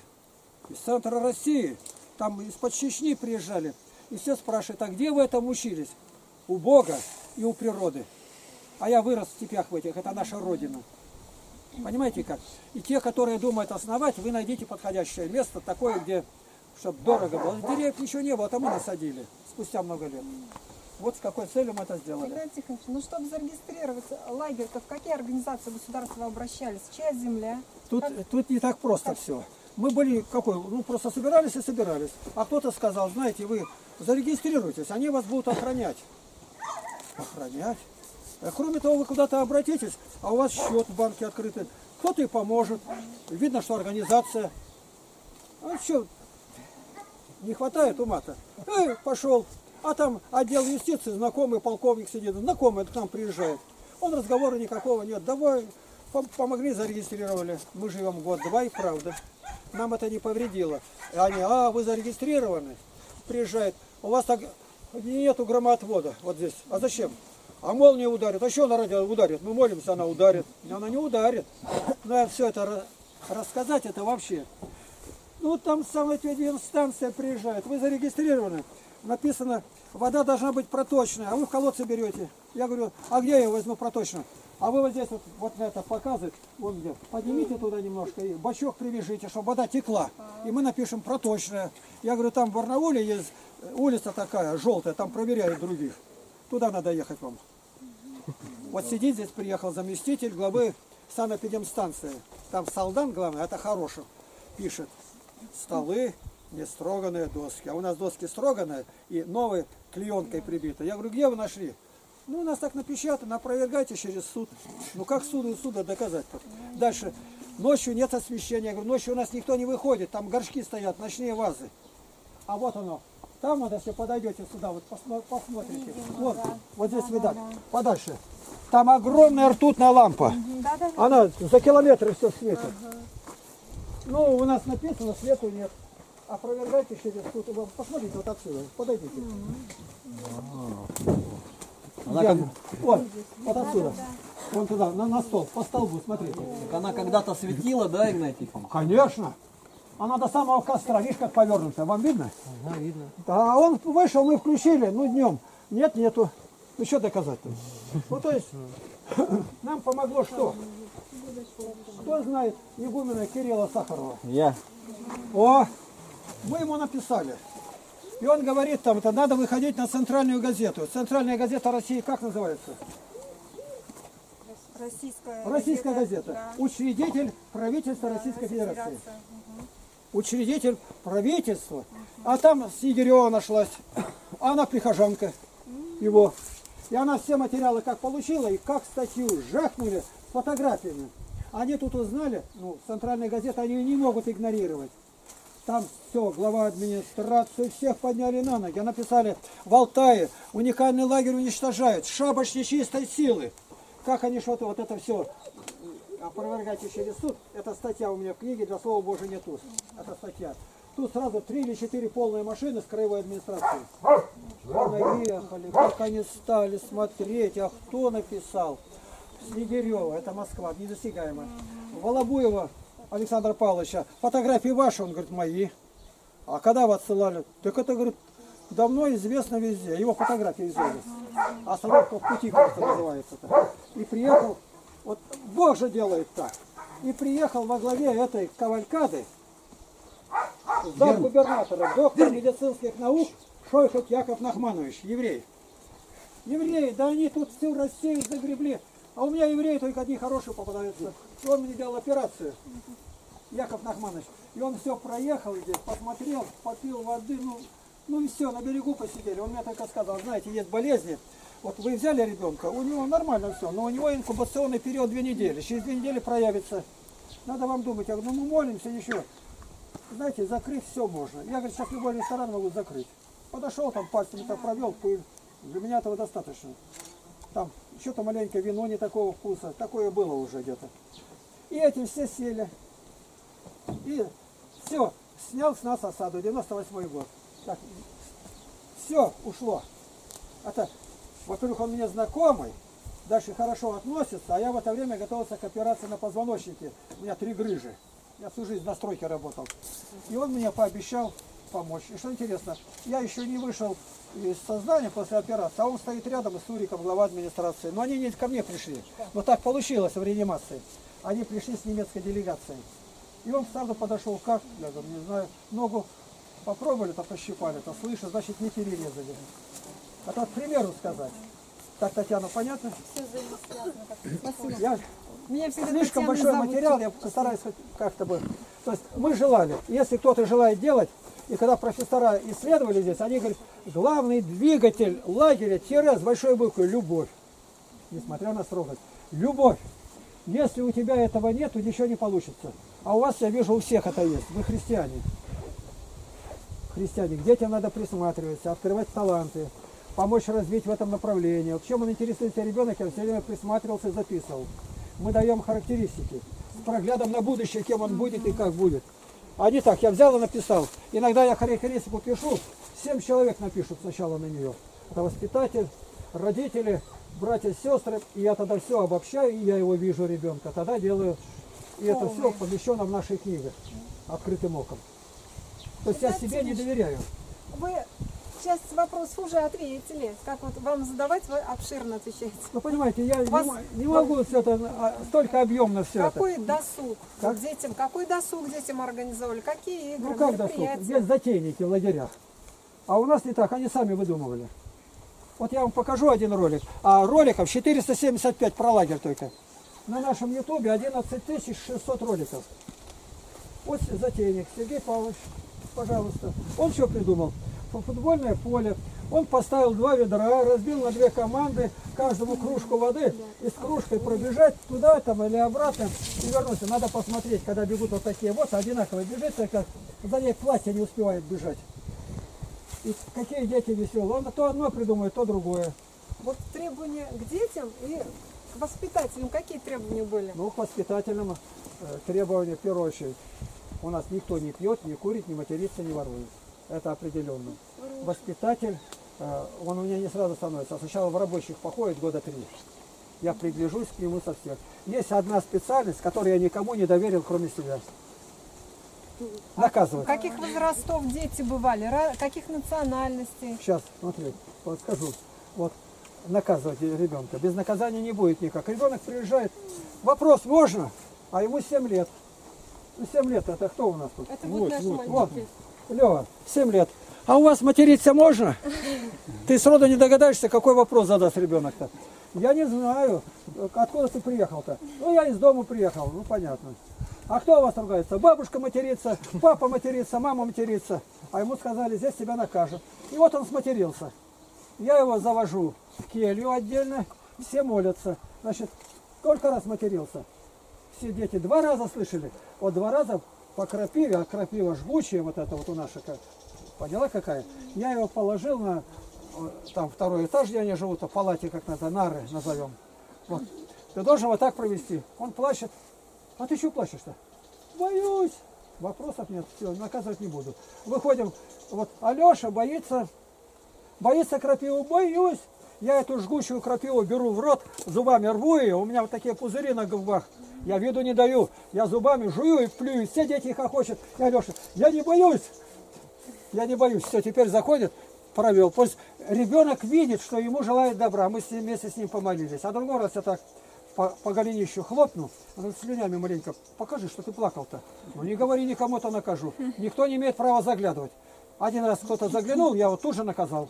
из центра России. Там из-под Чечни приезжали. И все спрашивают, а где вы этому учились? У Бога и у природы. А я вырос в степях в этих, это наша Родина. Понимаете как? И те, которые думают основать, вы найдите подходящее место, такое, где, чтобы дорого было. Деревьев ничего не было, там мы насадили, спустя много лет. Вот с какой целью мы это сделали. Игнатий Тихонович, ну чтобы зарегистрировать лагерь, то в какие организации государства обращались? Чья земля? Тут, тут не так просто все. Мы были какой, ну просто собирались и собирались. А кто-то сказал, знаете, вы зарегистрируйтесь, они вас будут охранять. Охранять? А Кроме того, вы куда-то обратитесь, а у вас счет в банке открытый. Кто-то и поможет. Видно, что организация. А что, не хватает ума-то? Эй, пошел. А там отдел юстиции, знакомый полковник сидит, знакомый к нам приезжает. Он разговора никакого нет. Давай, пом- помогли, зарегистрировали. Мы живем год-два и правда. Нам это не повредило. И они, а, вы зарегистрированы. Приезжает. У вас так нету громоотвода вот здесь. А зачем? А молния ударит. А что она ради ударит? Мы молимся, она ударит. Она не ударит. Но я все это ра- рассказать, это вообще. Ну, там самая станция приезжает. Вы зарегистрированы. Написано, вода должна быть проточная, а вы в колодце берете. Я говорю, а где я возьму проточную? А вы вот здесь вот, вот на это показывает, вон где. Поднимите туда немножко и бачок привяжите, чтобы вода текла. И мы напишем проточная. Я говорю, там в Барнауле есть э, улица такая, желтая, там проверяют других. Туда надо ехать вам. Вот сидит здесь, приехал заместитель главы санэпидемстанции. Там Салдан, главное, это хороший, пишет. Столы, не строганные доски. А у нас доски строганные и новой клеенкой прибиты. Я говорю, где вы нашли? Ну, у нас так напечатано, опровергайте через суд. Ну, как суду суда доказать-то? Дальше. Ночью нет освещения. Я говорю, ночью у нас никто не выходит, там горшки стоят, ночные вазы. А вот оно. Там вот, если подойдете сюда, вот посмо- посмотрите. Вот, вот здесь видать. Подальше. Там огромная ртутная лампа. Да-да. Она за километры все светит. Ну, у нас написано, свету нет. Опровергайте через суд. Посмотрите вот отсюда, подойдите. Она, как, Вот, вот отсюда. Вон туда, на, на стол, по столбу, смотрите. она когда-то светила, да, Игнатий? Конечно. Она до самого костра, видишь, как повернута. Вам видно? Ага, видно. Да, а он вышел, мы включили, ну днем. Нет, нету. Ну что доказать-то? Ну то есть, нам помогло что? Кто знает игумена Кирилла Сахарова? Я. О, мы ему написали. И он говорит там, это надо выходить на центральную газету. Центральная газета России как называется? Российская, Российская газета. да. Учредитель правительства Российской Федерации. Федерация. Учредитель правительства. А там Снегирева нашлась. А она прихожанка его. И она все материалы как получила, и как статью жахнули фотографиями. Они тут узнали, ну, центральная газета, они не могут игнорировать. Там все, глава администрации, всех подняли на ноги. А написали, в Алтае уникальный лагерь уничтожают, шабаш нечистой силы. Как они что-то, вот это все опровергайте через суд. Это статья у меня в книге, для слова Божия нет уст. Это статья. Тут сразу три или четыре полные машины с краевой администрации. Наехали, как они стали смотреть, а кто написал? Снегирева, это Москва, недосягаемая. Волобуева Александра Павловича, фотографии ваши, он говорит, мои. А когда вы отсылали? Так это, говорит, давно известно везде. Его фотографии взяли. Остановка в пути просто называется. -то. И приехал, вот Бог же делает так. И приехал во главе этой кавалькады зам губернатора, доктор медицинских наук Шойхет Яков Нахманович, еврей. Евреи, да они тут всю Россию загребли. А у меня евреи только одни хорошие попадаются. И он мне делал операцию. Яков Нахманович. И он все проехал здесь, посмотрел, попил воды, ну, ну и все, на берегу посидели. Он мне только сказал, знаете, есть болезни. Вот вы взяли ребенка, у него нормально все, но у него инкубационный период две недели. Через две недели проявится. Надо вам думать. Я говорю, ну мы молимся еще. Знаете, закрыть все можно. Я, говорю, сейчас любой ресторан могу закрыть. Подошел там, пальцами так провел, пыль. Для меня этого достаточно. Там что-то маленькое вино не такого вкуса. Такое было уже где-то. И эти все сели. И все, снял с нас осаду, 98 год. Так, все, ушло. Это, во-первых, он мне знакомый, дальше хорошо относится, а я в это время готовился к операции на позвоночнике. У меня три грыжи. Я всю жизнь на стройке работал. И он мне пообещал помочь. И что интересно, я еще не вышел из сознания после операции, а он стоит рядом с Суриком, глава администрации. Но они не ко мне пришли. Но так получилось в реанимации. Они пришли с немецкой делегацией. И он сразу подошел, как, я говорю, не знаю, ногу попробовали-то, пощипали-то, слышу, значит, не перерезали. Это вот к примеру сказать. Так, Татьяна, понятно? Я Меня всегда слишком Татьяна большой зовут. материал, я постараюсь хоть как-то бы. То есть мы желали, если кто-то желает делать, и когда профессора исследовали здесь, они говорят, главный двигатель лагеря, тире с большой буквы, любовь. Несмотря на строгость. Любовь. Если у тебя этого нет, то ничего не получится. А у вас, я вижу, у всех это есть. Вы христиане. Христиане. К детям надо присматриваться, открывать таланты, помочь развить в этом направлении. Вот чем он интересуется ребенок, я все время присматривался и записывал. Мы даем характеристики с проглядом на будущее, кем он будет и как будет. А не так, я взял и написал. Иногда я характеристику пишу, семь человек напишут сначала на нее. Это воспитатель, родители, братья, сестры. И я тогда все обобщаю, и я его вижу, ребенка. Тогда делаю. И это все помещено в нашей книге открытым оком. То есть я себе не доверяю. Вы часть вопросов уже ответили. Как вот вам задавать, вы обширно отвечаете. Ну, понимаете, я не, Вас- мо- не могу все это, а, столько объемно все это. Какой досуг Как? детям? Какой досуг детям организовали? Какие игры, Ну как досуг? Есть затейники в лагерях. А у нас не так, они сами выдумывали. Вот я вам покажу один ролик. А роликов 475 про лагерь только. На нашем ютубе 11 600 роликов. Вот затейник Сергей Павлович, пожалуйста. Он что придумал? Фу- Футбольное поле. Он поставил два ведра, разбил на две команды, каждому кружку воды, и с кружкой пробежать туда там или обратно и вернуться. Надо посмотреть, когда бегут вот такие вот, одинаково бежит, как за ней платье не успевает бежать. И какие дети веселые. Он то одно придумает, то другое. Вот требования к детям и к воспитателям какие требования были? Ну, к воспитательным э, требования в первую очередь. У нас никто не пьет, не курит, не матерится, не ворует. Это определенно. Воспитатель, э, он у меня не сразу становится. А сначала в рабочих походит года три. Я пригляжусь к нему со всех. Есть одна специальность, которую я никому не доверил, кроме себя. Наказывать. Каких возрастов дети бывали? Каких национальностей? Сейчас, смотри, вот скажу. Вот наказывать ребенка. Без наказания не будет никак. Ребенок приезжает. Вопрос можно, а ему 7 лет. Ну, 7 лет это кто у нас тут? Это будут наши Вот, мальчики. Лева, 7 лет. А у вас материться можно? Ты сроду не догадаешься, какой вопрос задаст ребенок-то. Я не знаю, откуда ты приехал-то. Ну, я из дома приехал, ну, понятно. А кто у вас ругается? Бабушка матерится, папа матерится, мама матерится. А ему сказали, здесь тебя накажут. И вот он сматерился. Я его завожу келью отдельно, все молятся. Значит, сколько раз матерился? Все дети два раза слышали? Вот два раза по крапиве, а крапива жгучая, вот это вот у нас как, поняла какая? Я его положил на, э, там второй этаж, где они живут, в палате, как надо, нары назовем. Вот. Ты должен вот так провести. Он плачет. А ты что плачешь-то? Боюсь. Вопросов нет, все, наказывать не буду. Выходим, вот Алеша боится, боится крапиву, боюсь. Я эту жгучую крапиву беру в рот, зубами рву ее, у меня вот такие пузыри на губах. Я виду не даю, я зубами жую и плюю, все дети их охочут. И Алеша, я не боюсь, я не боюсь. Все, теперь заходит, провел. Пусть ребенок видит, что ему желает добра. Мы с ним, вместе с ним помолились. А другой раз я так по, по голенищу хлопну, она слюнями маленько, покажи, что ты плакал-то. Ну не говори никому-то накажу. Никто не имеет права заглядывать. Один раз кто-то заглянул, я его тут же наказал.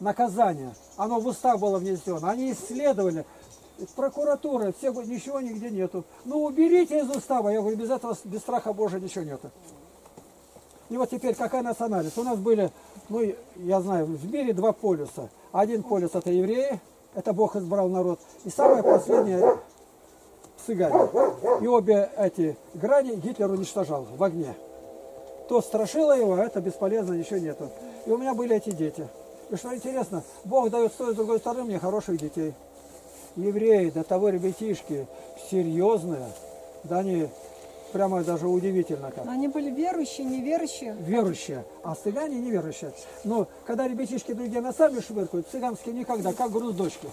Наказание. Оно в устав было внесено. Они исследовали. Прокуратура, все ничего нигде нету. Ну уберите из устава. Я говорю, без этого, без страха Божия ничего нету. И вот теперь какая национальность? У нас были, ну, я знаю, в мире два полюса. Один полюс это евреи, это Бог избрал народ. И самое последнее цыгане. И обе эти грани Гитлер уничтожал в огне. То страшило его, а это бесполезно, ничего нету. И у меня были эти дети. И что интересно, Бог дает с той и с другой стороны мне хороших детей. Евреи, до того ребятишки, серьезные, да они прямо даже удивительно как Они были верующие, неверующие. верующие, а цыгане неверующие. Но когда ребятишки другие носами швыркают, цыганские никогда, как груз дочки.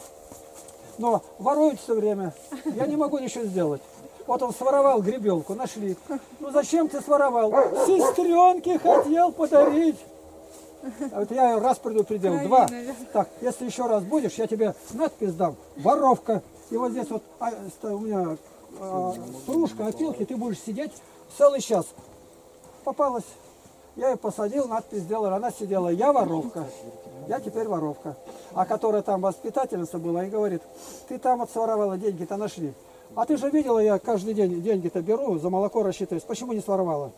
Но воруют все время. Я не могу ничего сделать. Вот он своровал гребенку, нашли. Ну зачем ты своровал? Сестренке хотел подарить. А Вот я раз предупредил, два. Так, если еще раз будешь, я тебе надпись дам. Воровка. И вот здесь вот а, у меня а, стружка, опилки, ты будешь сидеть целый час. Попалась. Я ее посадил, надпись сделал, она сидела, я воровка. Я теперь воровка. А которая там воспитательница была и говорит, ты там вот своровала, деньги-то нашли. А ты же видела, я каждый день деньги-то беру, за молоко рассчитываюсь. Почему не своровала?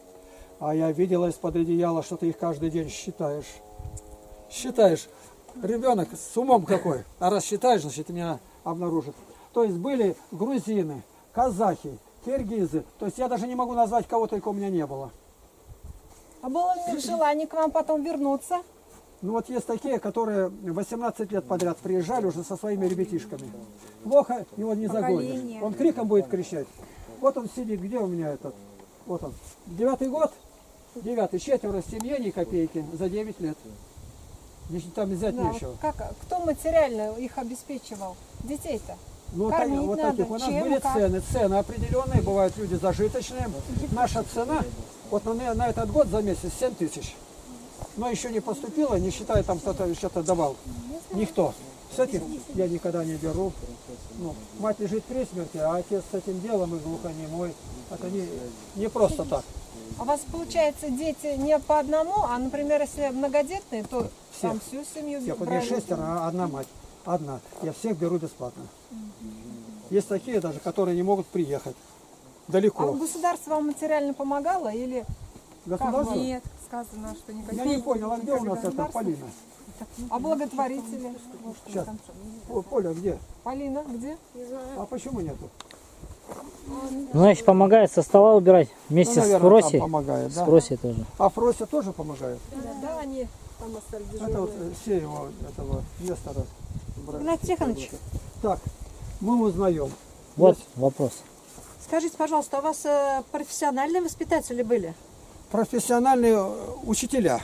А я видела из-под одеяла, что ты их каждый день считаешь. Считаешь. Ребенок с умом какой. А раз считаешь, значит меня обнаружит. То есть были грузины, казахи, киргизы. То есть я даже не могу назвать кого только у меня не было. А было ли желание к вам потом вернуться? Ну вот есть такие, которые 18 лет подряд приезжали уже со своими ребятишками. Плохо его не загонишь. Он криком будет кричать. Вот он сидит, где у меня этот? Вот он. Девятый год? Девятый. Четверо в семье, ни копейки. За 9 лет. Здесь там взять Да, нечего. вот как, кто материально их обеспечивал? Детей-то? Ну, Кормить вот надо. таких. У нас Чем, были как? цены. Цены определенные, бывают люди зажиточные. Наша цена, вот на, на этот год за месяц 7 тысяч. но еще не поступило, не считая там кто-то что-то давал. Никто. Кстати, я никогда не беру. Ну, мать лежит при смерти, а отец с этим делом и глухонемой. Это не, не просто так. А у вас, получается, дети не по одному, а, например, если многодетные, то Все. там всю семью вот брали. есть шестеро, а одна мать. Одна. Я всех беру бесплатно. Есть такие даже, которые не могут приехать. А Далеко. государство вам материально помогало или Государство? Нет, сказано, что никаких. Я не понял, а где у нас это? Полина? а благотворители? Сейчас. О, Поля, где? Полина, где? А почему нету? Ну, значит, помогает со стола убирать вместе Ну, с наверное, там Фроси. помогает, С да? Фроси тоже. А Фрося тоже помогает? Да, они там остались Это вот э, все его этого Нестора. Игнатий Тихонович, Так, мы узнаем. Вот вопрос. скажите, пожалуйста, а у вас э, профессиональные воспитатели были? Профессиональные э, учителя.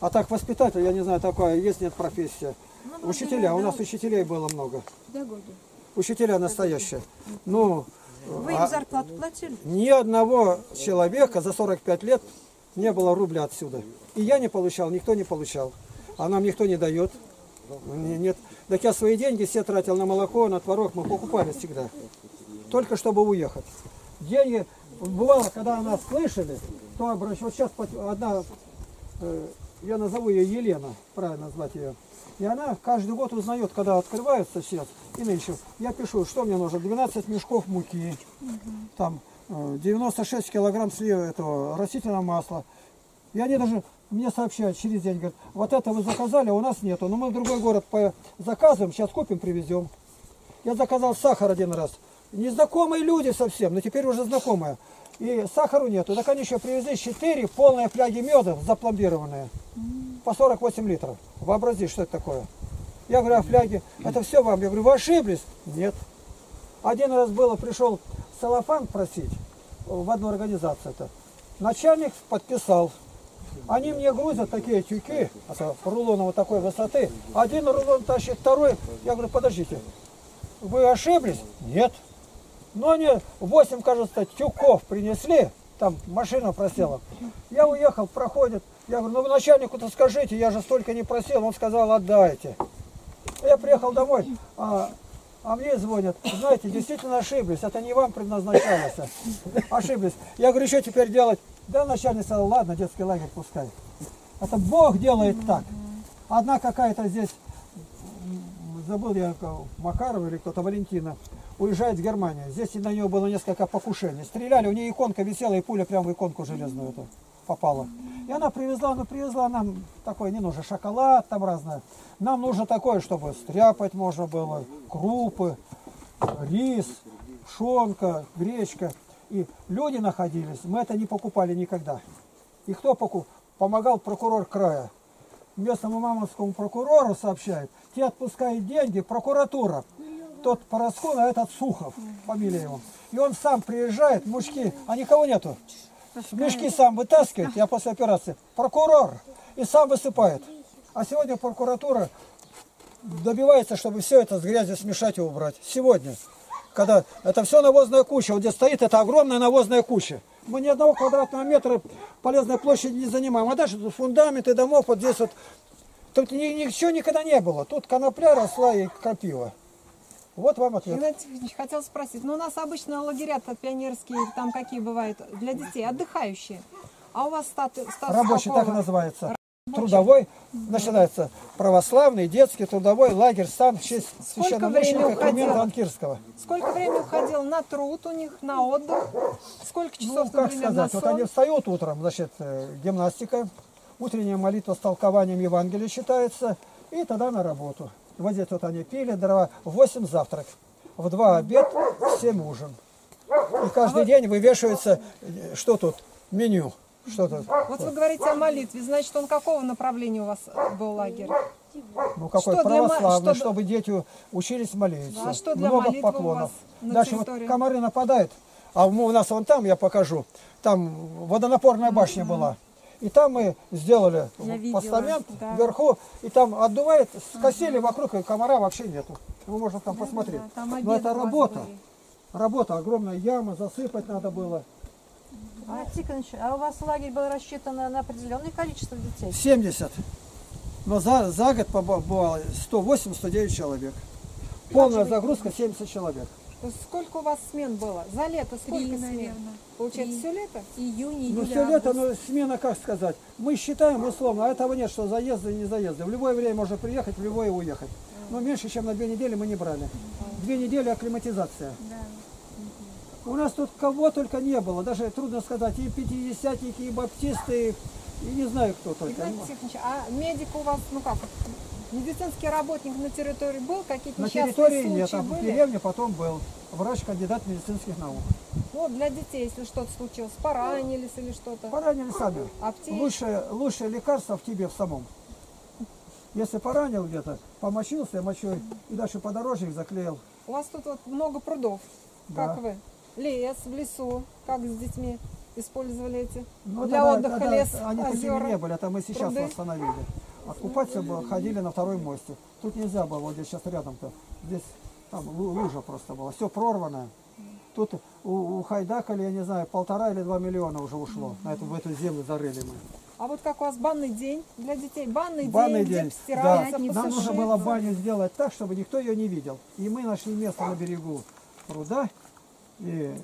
А так воспитатель, я не знаю, такое, есть нет профессия. Учителя, у нас учителей было много. Учителя настоящие. Ну, Вы а им зарплату платили? ни одного человека за 45 лет не было рубля отсюда. И я не получал, никто не получал. А нам никто не дает. Не- Нет. Так я свои деньги все тратил на молоко, на творог, мы покупали всегда. Только чтобы уехать. Деньги, бывало, когда нас слышали, то обращ... Вот сейчас одна, э, я назову ее Елена, правильно назвать ее. И она каждый год узнает, когда открывается сейчас, и нынче. Я пишу, что мне нужно, 12 мешков муки, там э, 96 килограмм слива этого растительного масла. И они даже мне сообщают через день, говорят, вот это вы заказали, а у нас нету. Но мы в другой город по заказываем, сейчас купим, привезем. Я заказал сахар один раз. Незнакомые люди совсем, но теперь уже знакомые. И сахару нету. Так они еще привезли 4 полные фляги меда запломбированные. По 48 литров. Вообрази, что это такое. Я говорю, а фляги, это все вам. Я говорю, вы ошиблись? Нет. Один раз было, пришел целлофан просить в одну организацию это. Начальник подписал. Они мне грузят такие тюки, рулоны вот такой высоты. Один рулон тащит второй. Я говорю, подождите, вы ошиблись? Нет. Но они 8, кажется, тюков принесли, там машина просела. Я уехал, проходит. Я говорю, ну начальнику-то скажите, я же столько не просил. Он сказал, отдайте. Я приехал домой, а, а мне звонят, знаете, действительно ошиблись, это не вам предназначалось. Ошиблись. Я говорю, что теперь делать? Да, начальник сказал, ладно, детский лагерь пускай. Это Бог делает так. Одна какая-то здесь, забыл я, Макарова или кто-то, Валентина, уезжает в Германию. Здесь на нее было несколько покушений. Стреляли, у нее иконка висела, и пуля прямо в иконку железную эту попала. И она привезла, ну привезла нам такой, не нужно, шоколад там разное. Нам нужно такое, чтобы стряпать можно было, крупы, рис, пшенка, гречка. И люди находились, мы это не покупали никогда. И кто покуп? помогал прокурор края. Местному мамонтскому прокурору сообщает, те отпускают деньги, прокуратура. Тот Пороскун, а этот Сухов, фамилия его. И он сам приезжает, мужики, а никого нету. Мешки сам вытаскивает, я после операции, прокурор, и сам высыпает. А сегодня прокуратура добивается, чтобы все это с грязью смешать и убрать. Сегодня, когда это все навозная куча, вот где стоит, это огромная навозная куча. Мы ни одного квадратного метра полезной площади не занимаем. А дальше тут фундаменты домов, вот здесь вот. Тут ни- ничего никогда не было. Тут конопля росла и крапива. Вот вам ответ. Игнатий Тихонович, хотел спросить, ну у нас обычно лагеря-то пионерские, там какие бывают, для детей, отдыхающие. А у вас статус, статус Рабочий так и какого? называется. Трудовой, начинается православный, детский, трудовой лагерь, стан в честь священномученика? Климента Анкирского. Сколько времени уходило на труд у них, на отдых? Сколько Ну, часов, как например, сказать, вот они встают утром, значит, э, гимнастика, утренняя молитва с толкованием Евангелия считается, и тогда на работу. Вот здесь вот они пили дрова, в 8 завтрак, в 2 обед, в 7 ужин. И каждый день вывешивается, что тут, меню, что тут. Вот вы говорите о молитве, значит, он какого направления у вас был лагерь? Ну какой Что для православный, что- чтобы дети учились молиться. А что для Много поклонов. Дальше вот территории? комары нападают, а у нас вон там, я покажу, там водонапорная башня была. И там мы сделали видела, постамент да. вверху, и там отдувает, скосили вокруг, и комара вообще нету. Вы можете там посмотреть. да, там Но это работа. были. Работа, огромная яма, засыпать надо было. А, Тихонович, а у вас лагерь был рассчитан на, определенное количество детей? 70. Но за, за год бывало 108-109 человек. Полная загрузка 70 человек. Сколько у вас смен было? За лето сколько Три, смен? наверное. Получается, Три. все лето? Июнь, июль, Ну все лето, август. ну смена, как сказать, мы считаем условно, а этого нет, что заезды и не заезды. В любое время можно приехать, в любое уехать. Но меньше, чем на две недели мы не брали. Две недели акклиматизация. У нас тут кого только не было, даже трудно сказать, и пятидесятники, и баптисты, и не знаю кто только. Игнатий Тихонович, а медик у вас, ну как, медицинский работник на территории был? Какие-то На территории нет, а в деревне потом был врач-кандидат медицинских наук. Ну, для детей, если что-то случилось, поранились или что-то. Поранили сами. Аптечка. Лучшее, лучшее лекарство в тебе в самом. Если поранил где-то, помочился мочой и дальше подорожник заклеил. У вас тут вот много прудов. Да. Как вы? Лес, в лесу. Как с детьми использовали эти? Ну, Для тогда- отдыха тогда лес, Они такими озера, не были, это мы сейчас пруды. восстановили. А купаться было, ходили на второй мосте. Тут нельзя было, вот здесь сейчас рядом-то. Здесь там лу- лужа просто была, все прорвано. Тут у, у Хайдакали, я не знаю, полтора или два миллиона уже ушло. На эту, в эту землю зарыли мы. А вот как у вас банный день для детей? Банный, Банный день, день. где Да. Нам нужно было баню сделать так, чтобы никто ее не видел. И мы нашли место на берегу пруда и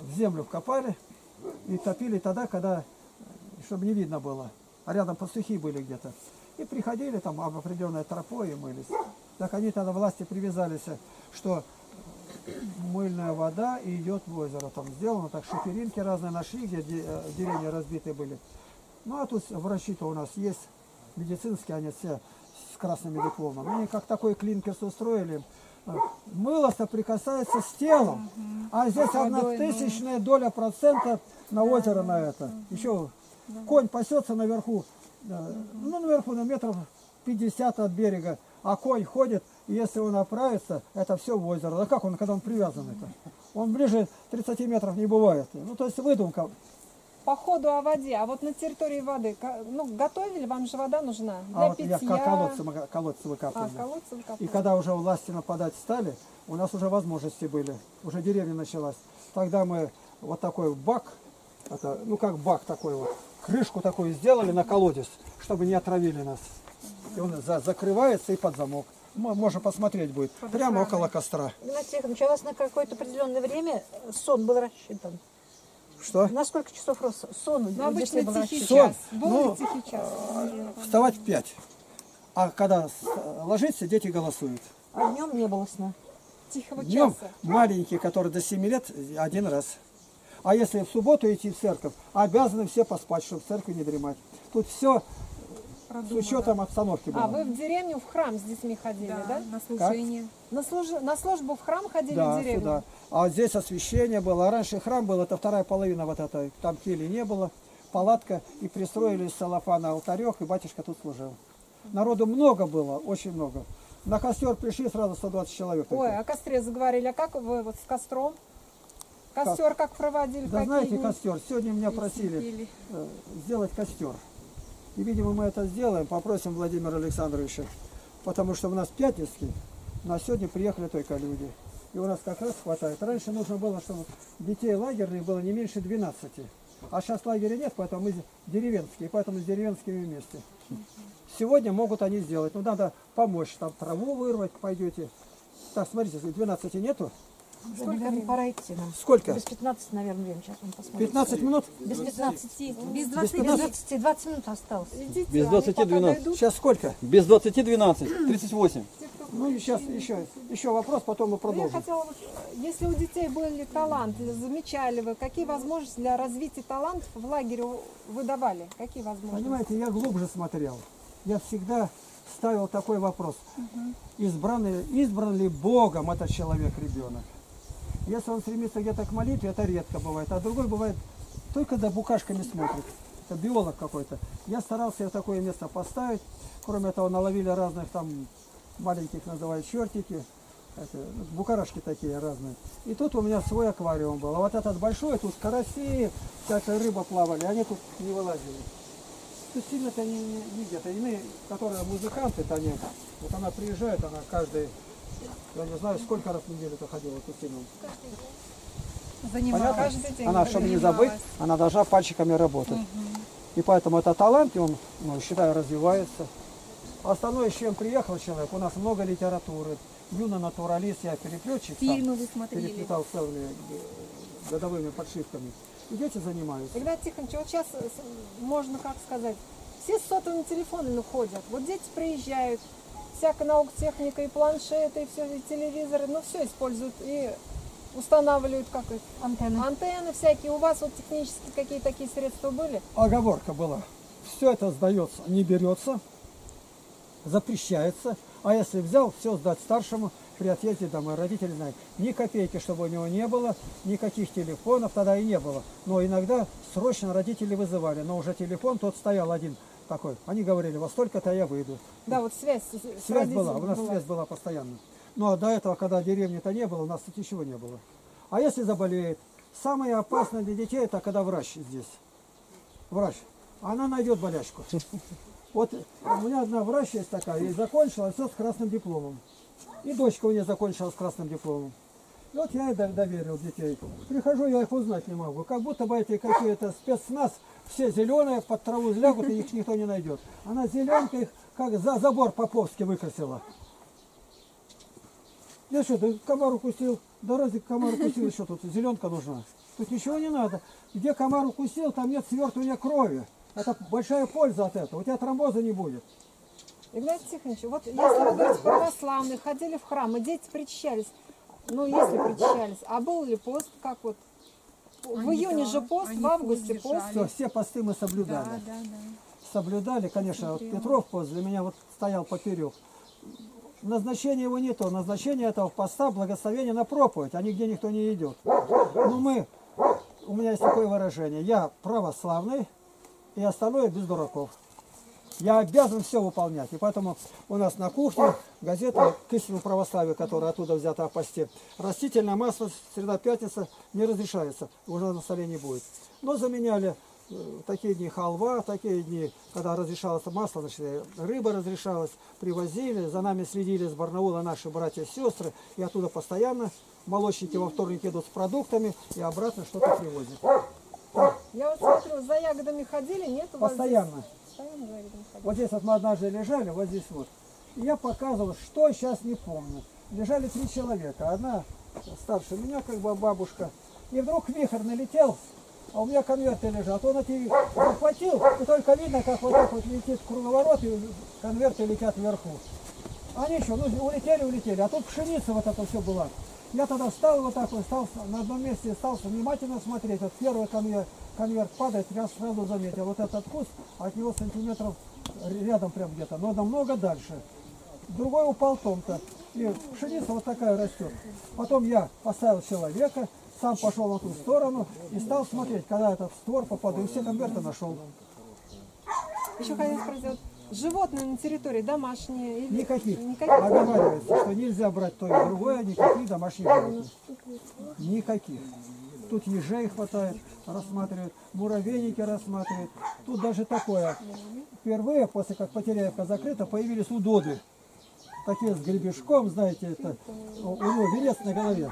в землю вкопали и топили тогда, когда, чтобы не видно было. А рядом пастухи были где-то. И приходили там об определенной тропой и мылись. Так они тогда власти привязались, что мыльная вода и идет в озеро. Там сделано, так шиферинки разные нашли, где де- э, деревья разбитые были. Ну а тут врачи-то у нас есть, медицинские, они все с красными дипломами. Они как такой клинкерс устроили. Мыло соприкасается с телом, а здесь одна тысячная доля процента на озеро на это. Еще конь пасется наверху, ну наверху на метров 50 от берега, а конь ходит, и если он оправится, это все в озеро. Да как он, когда он привязан это? Он ближе 30 метров не бывает. Ну то есть выдумка. По ходу о воде. А вот на территории воды, ну, готовили, вам же вода нужна для А вот питья. я ко- колодцы, колодцы А, выкапывали. колодцы И выкапывали. когда уже власти нападать стали, у нас уже возможности были, уже деревня началась. Тогда мы вот такой бак, это, ну как бак такой вот, крышку такую сделали на колодец, чтобы не отравили нас. И он за- закрывается и под замок. Мо- Можно посмотреть будет. Прямо около костра. Игнатий Тихонович, а у вас на какое-то определенное время сон был рассчитан? Что? На сколько часов рос- сон Ну, обычно был тихий час. Сон. Был Ну, тихий час? Вставать в пять. А когда с- ложиться, дети голосуют. А днем не было сна. Тихого Днем часа. маленькие, которые до 7 лет, один раз. А если в субботу идти в церковь, обязаны все поспать, чтобы в церкви не дремать. Тут все с учетом обстановки было. А, вы в деревню, в храм с детьми ходили, да? Да, на служение. На, служ- на службу в храм ходили да, в деревню? сюда. А здесь освещение было. А раньше храм был, это вторая половина вот этой. Там кели не было, палатка. И пристроили из салафана алтарек, и батюшка тут служил. Народу много было, очень много. На костер пришли сразу 120 человек. только. Ой, о костре заговорили. А как вы вот с костром? Костер как проводили? Да знаете, дни? костер. Сегодня меня просили Пили. э, сделать костер. И, видимо, мы это сделаем. Попросим Владимира Александровича. Потому что у нас пятницкий, но сегодня приехали только люди. И у нас как раз хватает. Раньше нужно было, чтобы детей лагерных было не меньше 12. А сейчас лагеря нет, поэтому мы деревенские, поэтому с деревенскими вместе. Сегодня могут они сделать. Ну, надо помочь. Там траву вырвать пойдете. Так, смотрите, 12 нету. Уже, наверное, пора идти нам. Сколько? Без 15, наверное, время. Сейчас он посмотрит. 15 минут? Без 15. Без Без 20 Без 15? 20, 20 минут осталось. Идите, Без они 20 пока 12. дойдут. Сейчас сколько? Без 20 12, 38. Ну и сейчас еще, еще вопрос, потом мы Ну, Я продолжим. хотела, вот, если у детей были таланты, замечали вы, какие возможности для развития талантов в лагере вы давали? Какие возможности? Понимаете, я глубже смотрел. Я всегда ставил такой вопрос. Избранный, избран ли Богом этот человек, ребенок? Если он стремится где-то к молитве, это редко бывает. А другой бывает, только да букашками смотрит. Это биолог какой-то. Я старался в такое место поставить. Кроме этого, наловили разных там маленьких, называют чертики. Ну, букарашки такие разные. И тут у меня свой аквариум был. А вот этот большой, тут караси, всякая рыба плавали, они тут не вылазили. Тут сильно-то не, не, не где-то. Иные, которые музыканты, это они, вот она приезжает, она каждый, я не знаю, сколько раз в неделю-то ходила тут сильно. Занималась. Понятно? Каждый день Она, чтобы не забыть, она должна пальчиками работать. И поэтому это талант, и он, ну, считаю, развивается. Остальное, с чем приехал человек, у нас много литературы. Юный натуралист, я переплетчик. Фильмы вы смотрели? Переплетал целыми э, годовыми подшивками. И дети занимаются. Игнат Тихонович, вот сейчас можно, как сказать, все с сотовыми телефонами ходят. Вот дети приезжают, всякая наука, техника, и планшеты, и все, и телевизоры, ну все используют и устанавливают как их, Антенны. антенны всякие. У вас вот технические какие такие средства были? Оговорка была. Все это сдается, не берется, запрещается. А если взял, все сдать старшему при отъезде домой. Родители знают. Ни копейки, чтобы у него не было, никаких телефонов тогда и не было. Но иногда срочно родители вызывали. Но уже телефон тот стоял один такой. Они говорили, во столько-то я выйду. Да, вот связь с, Связь была, у нас была. связь была постоянно. Но до этого, когда деревни-то не было, у нас тут ничего не было. А если заболеет, самое опасное для детей, это когда врач здесь. Врач. Она найдет болячку. Вот у меня одна врач есть такая, и закончила все с красным дипломом. И дочка у нее закончила с красным дипломом. И вот я ей дов- доверил детей. Прихожу, я их узнать не могу. Как будто бы эти какие-то спецназ, все зеленые, под траву злягут, и их никто не найдет. Она зеленкой их как за забор Поповски выкрасила. Я что, да комар укусил, да разве комар укусил, еще тут зеленка нужна. Тут ничего не надо. Где комар укусил, там нет свертывания крови. Это большая польза от этого. У тебя тромбоза не будет. Игнат Тихонович, вот если вы говорите православные, ходили в храм, и дети причащались, ну если причащались, а был ли пост, как вот в Они, июне да, же пост, в августе пост. Все, все посты мы соблюдали. Да, да, да. Соблюдали, конечно, вот Петров пост для меня вот стоял поперек. Назначение его не то. Назначение этого поста благословение на проповедь, а нигде никто не идет. Но мы, у меня есть такое выражение, я православный, и остальное без дураков. Я обязан все выполнять. И поэтому у нас на кухне газета к истинному православию, которая оттуда взята о посте. Растительное масло, среда, пятница не разрешается, уже на столе не будет. Но заменяли э, такие дни халва, такие дни, когда разрешалось масло, значит, рыба разрешалась, привозили, за нами следили с Барнаула наши братья и сестры, и оттуда постоянно молочники во вторник едут с продуктами и обратно что-то привозят. Я вот смотрю, за ягодами ходили, нет у вас здесь? Ходили. Вот здесь вот мы однажды лежали, вот здесь вот. И я показывал, что сейчас не помню. Лежали три человека. Одна старше меня, как бы бабушка. И вдруг вихрь налетел, а у меня конверты лежат. Он эти захватил, и только видно, как вот так вот летит круговорот, и конверты летят вверху. Они еще, ну, улетели, улетели. А тут пшеница вот это все была. Я тогда встал вот так вот, стал на одном месте, стал внимательно смотреть. Вот первый конверт, конверт падает, я сразу заметил. Вот этот куст, от него сантиметров рядом прям где-то, но намного дальше. Другой упал том-то. И пшеница вот такая растет. Потом я поставил человека, сам пошел на ту сторону и стал смотреть, когда этот створ попаду. И все конверты нашел. Еще хотел спросить, вот животные на территории домашние или Никаких. никаких? Оговаривается, что нельзя брать то и другое, никаких домашних животных. Никаких. Тут ежей хватает, рассматривают, муравейники рассматривают. Тут даже такое. Впервые, после как Потеряевка закрыта, появились удоды. Такие с гребешком, знаете, это у него венец на голове.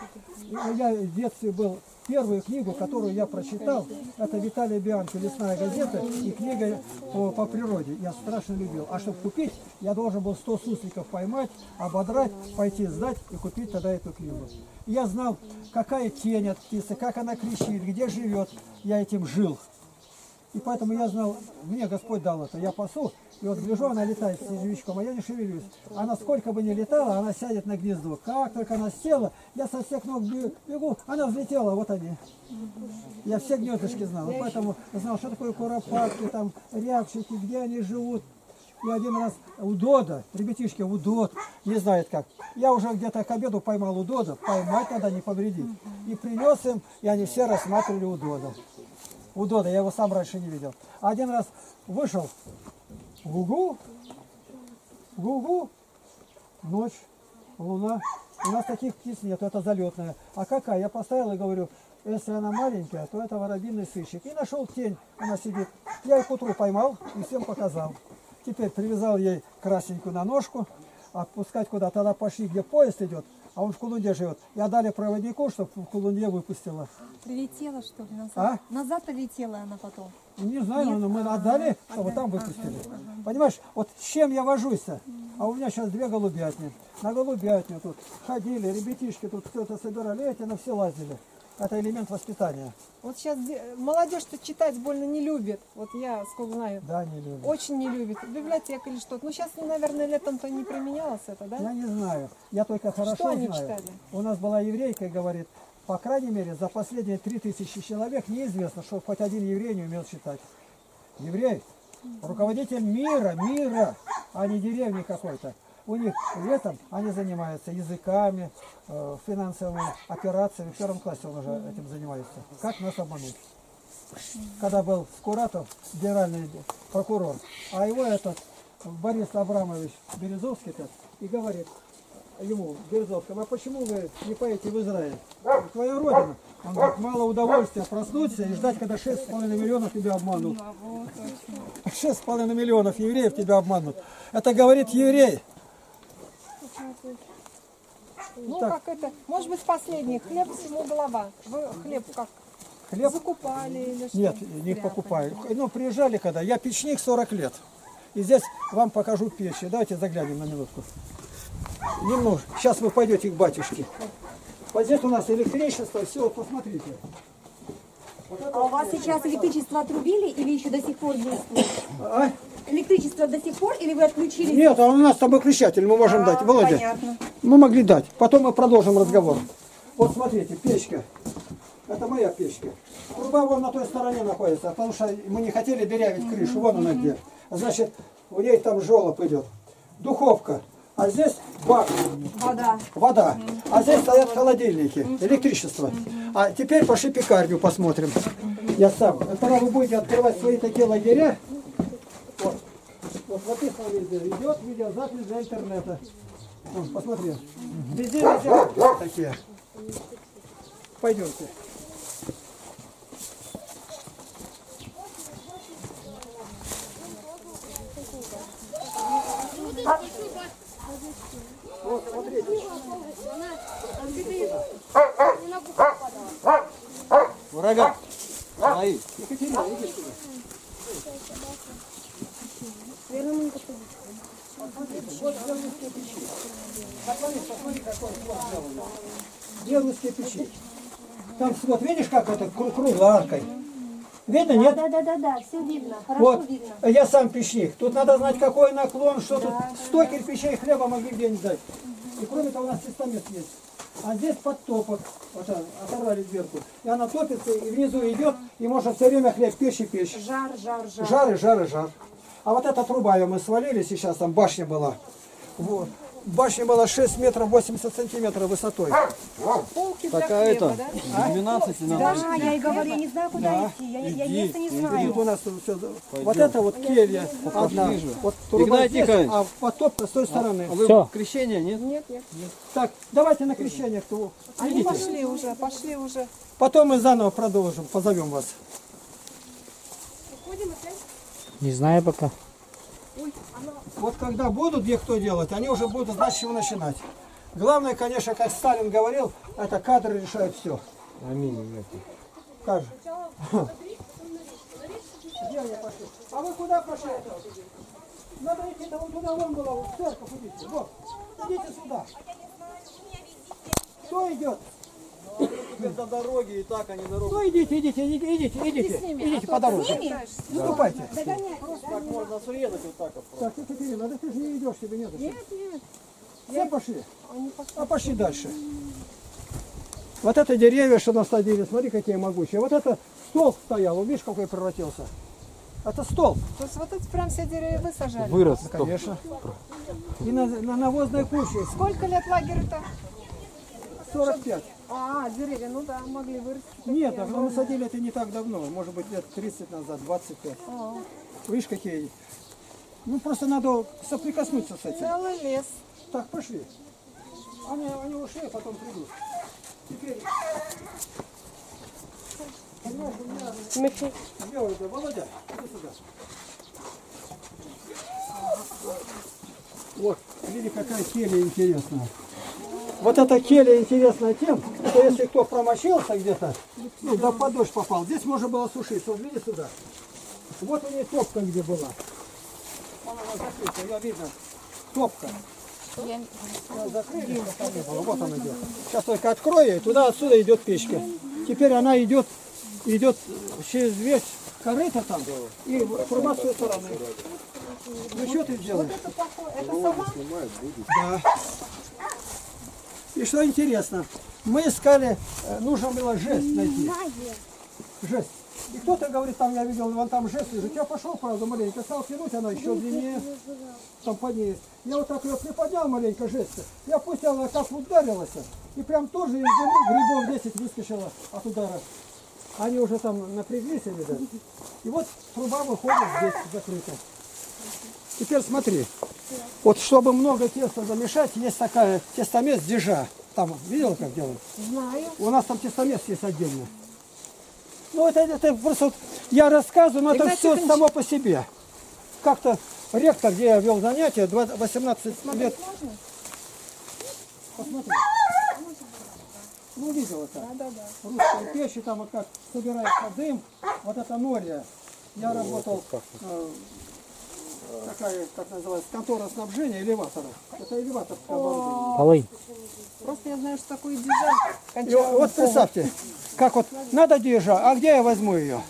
Я в детстве был первую книгу, которую я прочитал, это Виталий Бианки «Лесная газета» и книга по, по природе. Я страшно любил. А чтобы купить, я должен был 100 сусликов поймать, ободрать, пойти сдать и купить тогда эту книгу. Я знал, какая тень от птицы, как она кричит, где живет. Я этим жил. И поэтому я знал, мне Господь дал это, я пасу, и вот гляжу, она летает с снеговичком, а я не шевелюсь. Она сколько бы ни летала, она сядет на гнездо. Как только она села, я со всех ног бе- бегу, она взлетела, вот они. Я все гнездышки знал, и поэтому знал, что такое куропатки, там, рябчики, где они живут. И один раз удода, ребятишки, удод, не знает как. Я уже где-то к обеду поймал удода, поймать надо, не повредить. И принес им, и они все рассматривали удода. Удода, я его сам раньше не видел. Один раз вышел, гугу, гугу, ночь, луна. У нас таких птиц нет, это залетная. А какая? Я поставил и говорю, если она маленькая, то это воробьиный сыщик. И нашел тень, она сидит. Я к утру поймал и всем показал. Теперь привязал ей красненькую на ножку, отпускать куда-то. Тогда пошли, где поезд идет, а он в Кулунде живет. И отдали проводнику, чтобы в Кулунде выпустила. Прилетела, что ли, назад? А? Назад прилетела она потом. Не знаю, но мы отдали, чтобы там выпустили. Понимаешь, вот с чем я вожусь-то? А у меня сейчас две голубятни. На голубятню тут ходили, ребятишки тут кто-то собирали, эти на все лазили. Это элемент воспитания. Вот сейчас молодежь-то читать больно не любит. Вот я сколько знаю. Да, не любят. Очень не любит. Библиотека или что-то. Ну, сейчас, наверное, летом-то не применялось это, да? Я не знаю. Я только хорошо Что они знаю. читали? У нас была еврейка и говорит, по крайней мере, за последние три тысячи человек неизвестно, что хоть один еврей не умел читать. Еврей, руководитель мира, мира, а не деревни какой-то. У них летом они занимаются языками, э, финансовыми операциями. В первом классе он уже этим занимается. Как нас обмануть? Когда был Скуратов, генеральный прокурор, а его этот Борис Абрамович Березовский -то, и говорит ему, Березовскому, а почему вы не поедете в Израиль? Твоя родина. Он говорит, мало удовольствия проснуться и ждать, когда 6,5 миллионов тебя обманут. 6,5 миллионов евреев тебя обманут. Это говорит еврей. Ну, Так. как это, может быть, последний. Хлеб всему голова. Вы хлеб как Хлеб закупали или что? Нет, не Прятали? покупаю. Ну, приезжали когда. Я печник 40 лет. И здесь вам покажу печи. Давайте заглянем на минутку. Немного. Сейчас вы пойдете к батюшке. Вот здесь у нас электричество. Все, посмотрите. Вот А у вас сейчас электричество отрубили или еще до сих пор действует? А? Электричество до сих пор или вы отключили? Нет, а у нас там выключатель мы можем дать. Володя, Понятно. мы могли дать. Потом мы продолжим разговор. Вот смотрите, печка. Это моя печка. Труба вон на той стороне находится, потому что мы не хотели дырявить крышу. Вон она где. Значит, у ней там желоб идет. Духовка. А здесь бак, Вода. вода. А здесь стоят холодильники, электричество. А теперь пошли пекарню посмотрим. Я сам. Когда вы будете открывать свои такие лагеря, вот, вот написано везде, идет видеозапись для интернета. Вон, посмотри. Везде, везде вот такие. Пойдемте. Вот, смотрите. Врага. Мои. Екатерина, иди сюда. Вот сделан. Белорусские печи. Там свод, видишь, как это кру- круглой Видно, нет? Да, да, да, да, все видно. Хорошо Вот, видно. я сам печник. Тут надо знать, какой наклон, что тут. Сто кирпичей хлеба могли где-нибудь дать. И кроме того, у нас тестамент есть. А здесь подтопок. Вот оторвали дверку. И она топится, и внизу идет, и можно все время хлеб печь и печь. Жар, жар, жар. Жар и жар и жар. А вот эта труба, ее мы свалили, сейчас там башня была. Вот. Башня была 6 метров 80 сантиметров высотой. Полки для Так, а хлеба, это, да? 12 надо. Да, я и говорю, я не знаю, куда идти. Я, я места не И знаю. тут у нас всё- вот это вот келья одна. Вот труба здесь, а потоп с той стороны. А вы Всё. крещение, нет? Нет, нет. Так, давайте на крещение. Кто... Они пошли уже, пошли уже. Потом мы заново продолжим, позовем вас. Не знаю пока. Вот когда будут где кто делать, они уже будут знать, с чего начинать. Главное, конечно, как Сталин говорил, это кадры решают все. Как же? Где они пошли? А вы куда пошли? Надо идти да вон туда, вон было, в церковь идите. Вот, идите сюда. Кто идет? До дороги и так, они дорогу. Ну идите, идите, идите, идите, идите, идите по дороге. Наступайте. Так можно срезать вот так вот. Так, Екатерина, да ты же не идешь, тебе нет. Нет, нет. Все пошли. А пошли дальше. Вот это деревья, что насадили, смотри, какие могучие. Вот это стол стоял, видишь, какой превратился. Это стол. То есть вот эти прям все деревья вы сажали? Вырос. Да, конечно. И на, на навозной куче Сколько лет лагерю-то? 45. А, деревья, ну да, могли вырасти. Нет, а мы садили это не так давно, может быть лет 30 назад, 25. Видишь, какие. Ну просто надо соприкоснуться с этим. Целый лес. Так, пошли. Они, они ушли, а потом придут. Теперь... Меня... Володя, иди сюда. Вот, видите, какая келья интересная. Вот эта келья интересна тем, что если кто промочился где-то, ну, да под дождь попал, здесь можно было сушиться. Вот видите сюда. Вот у нее топка где была. Вон она закрыта, ее видно. Топка. Закрыли. Вот она идет. Сейчас только открою, и туда отсюда идет печка. Теперь она идет, идет через весь корыто там и в промасываю стороны. Ну что ты делаешь? Это похоже, это сама? Да. И что интересно, мы искали, э, нужно было жест найти. Жест. И кто-то говорит, там я видел, вон там жест лежит. Я пошел, правда, маленько, стал тянуть, она еще длиннее, там ней. Я вот так ее приподнял маленько жест. Я пустил, она как ударилась. И прям тоже из земли грибов 10 выскочила от удара. Они уже там напряглись, видать. И вот труба выходит здесь закрыта. Теперь смотри. Вот чтобы много теста замешать, есть такая тестомес дежа. Там, видел, как делают? Знаю. У нас там тестомес есть отдельно. Ну, это, это просто вот я рассказываю, но это Игнатий все Иванович. само по себе. Как-то ректор, где я вел занятия, 20 18 лет. Посмотри. Ну, видел это. Да, да, да. Русская печь, и там вот как собирается дым. Вот это нория. Я работал, э, такая, как называется, контора снабжения элеваторов. Это элеваторское оборудование. Полынь. Просто я знаю, что такое дежа. И вот, вот представьте, как вот надо дежа, а где я возьму ее?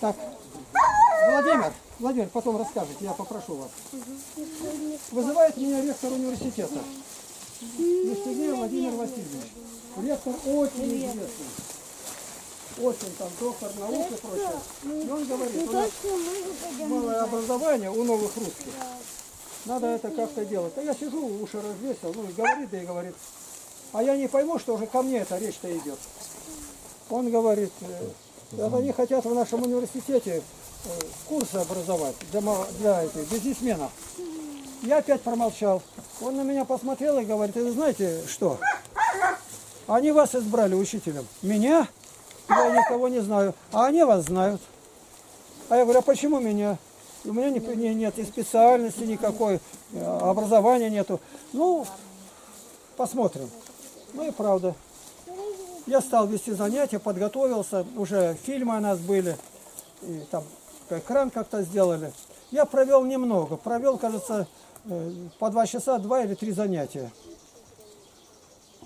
Так, Владимир, Владимир, потом расскажете, я попрошу вас. Вызывает меня ректор университета. Евстигнеев Владимир Васильевич. Ректор очень известный. Очень там доктор наук и прочее. И он говорит, у нас малое образование у новых русских. Надо это как-то делать. А я сижу, уши развесил, ну и говорит, да и говорит. А я не пойму, что уже ко мне эта речь-то идет. Он говорит, э, они хотят в нашем университете э, курсы образовать для, для этих бизнесменов. Я опять промолчал. Он на меня посмотрел и говорит, вы знаете что? Они вас избрали учителем. Меня? Я никого не знаю. А они вас знают. А я говорю, а почему меня? У меня ни- ни- нет и специальности никакой, э, образования нету. Ну, посмотрим. Ну и правда. Я стал вести занятия, подготовился, уже фильмы у нас были, и там экран как-то сделали. Я провел немного, провел, кажется, э, по два часа, два или три занятия.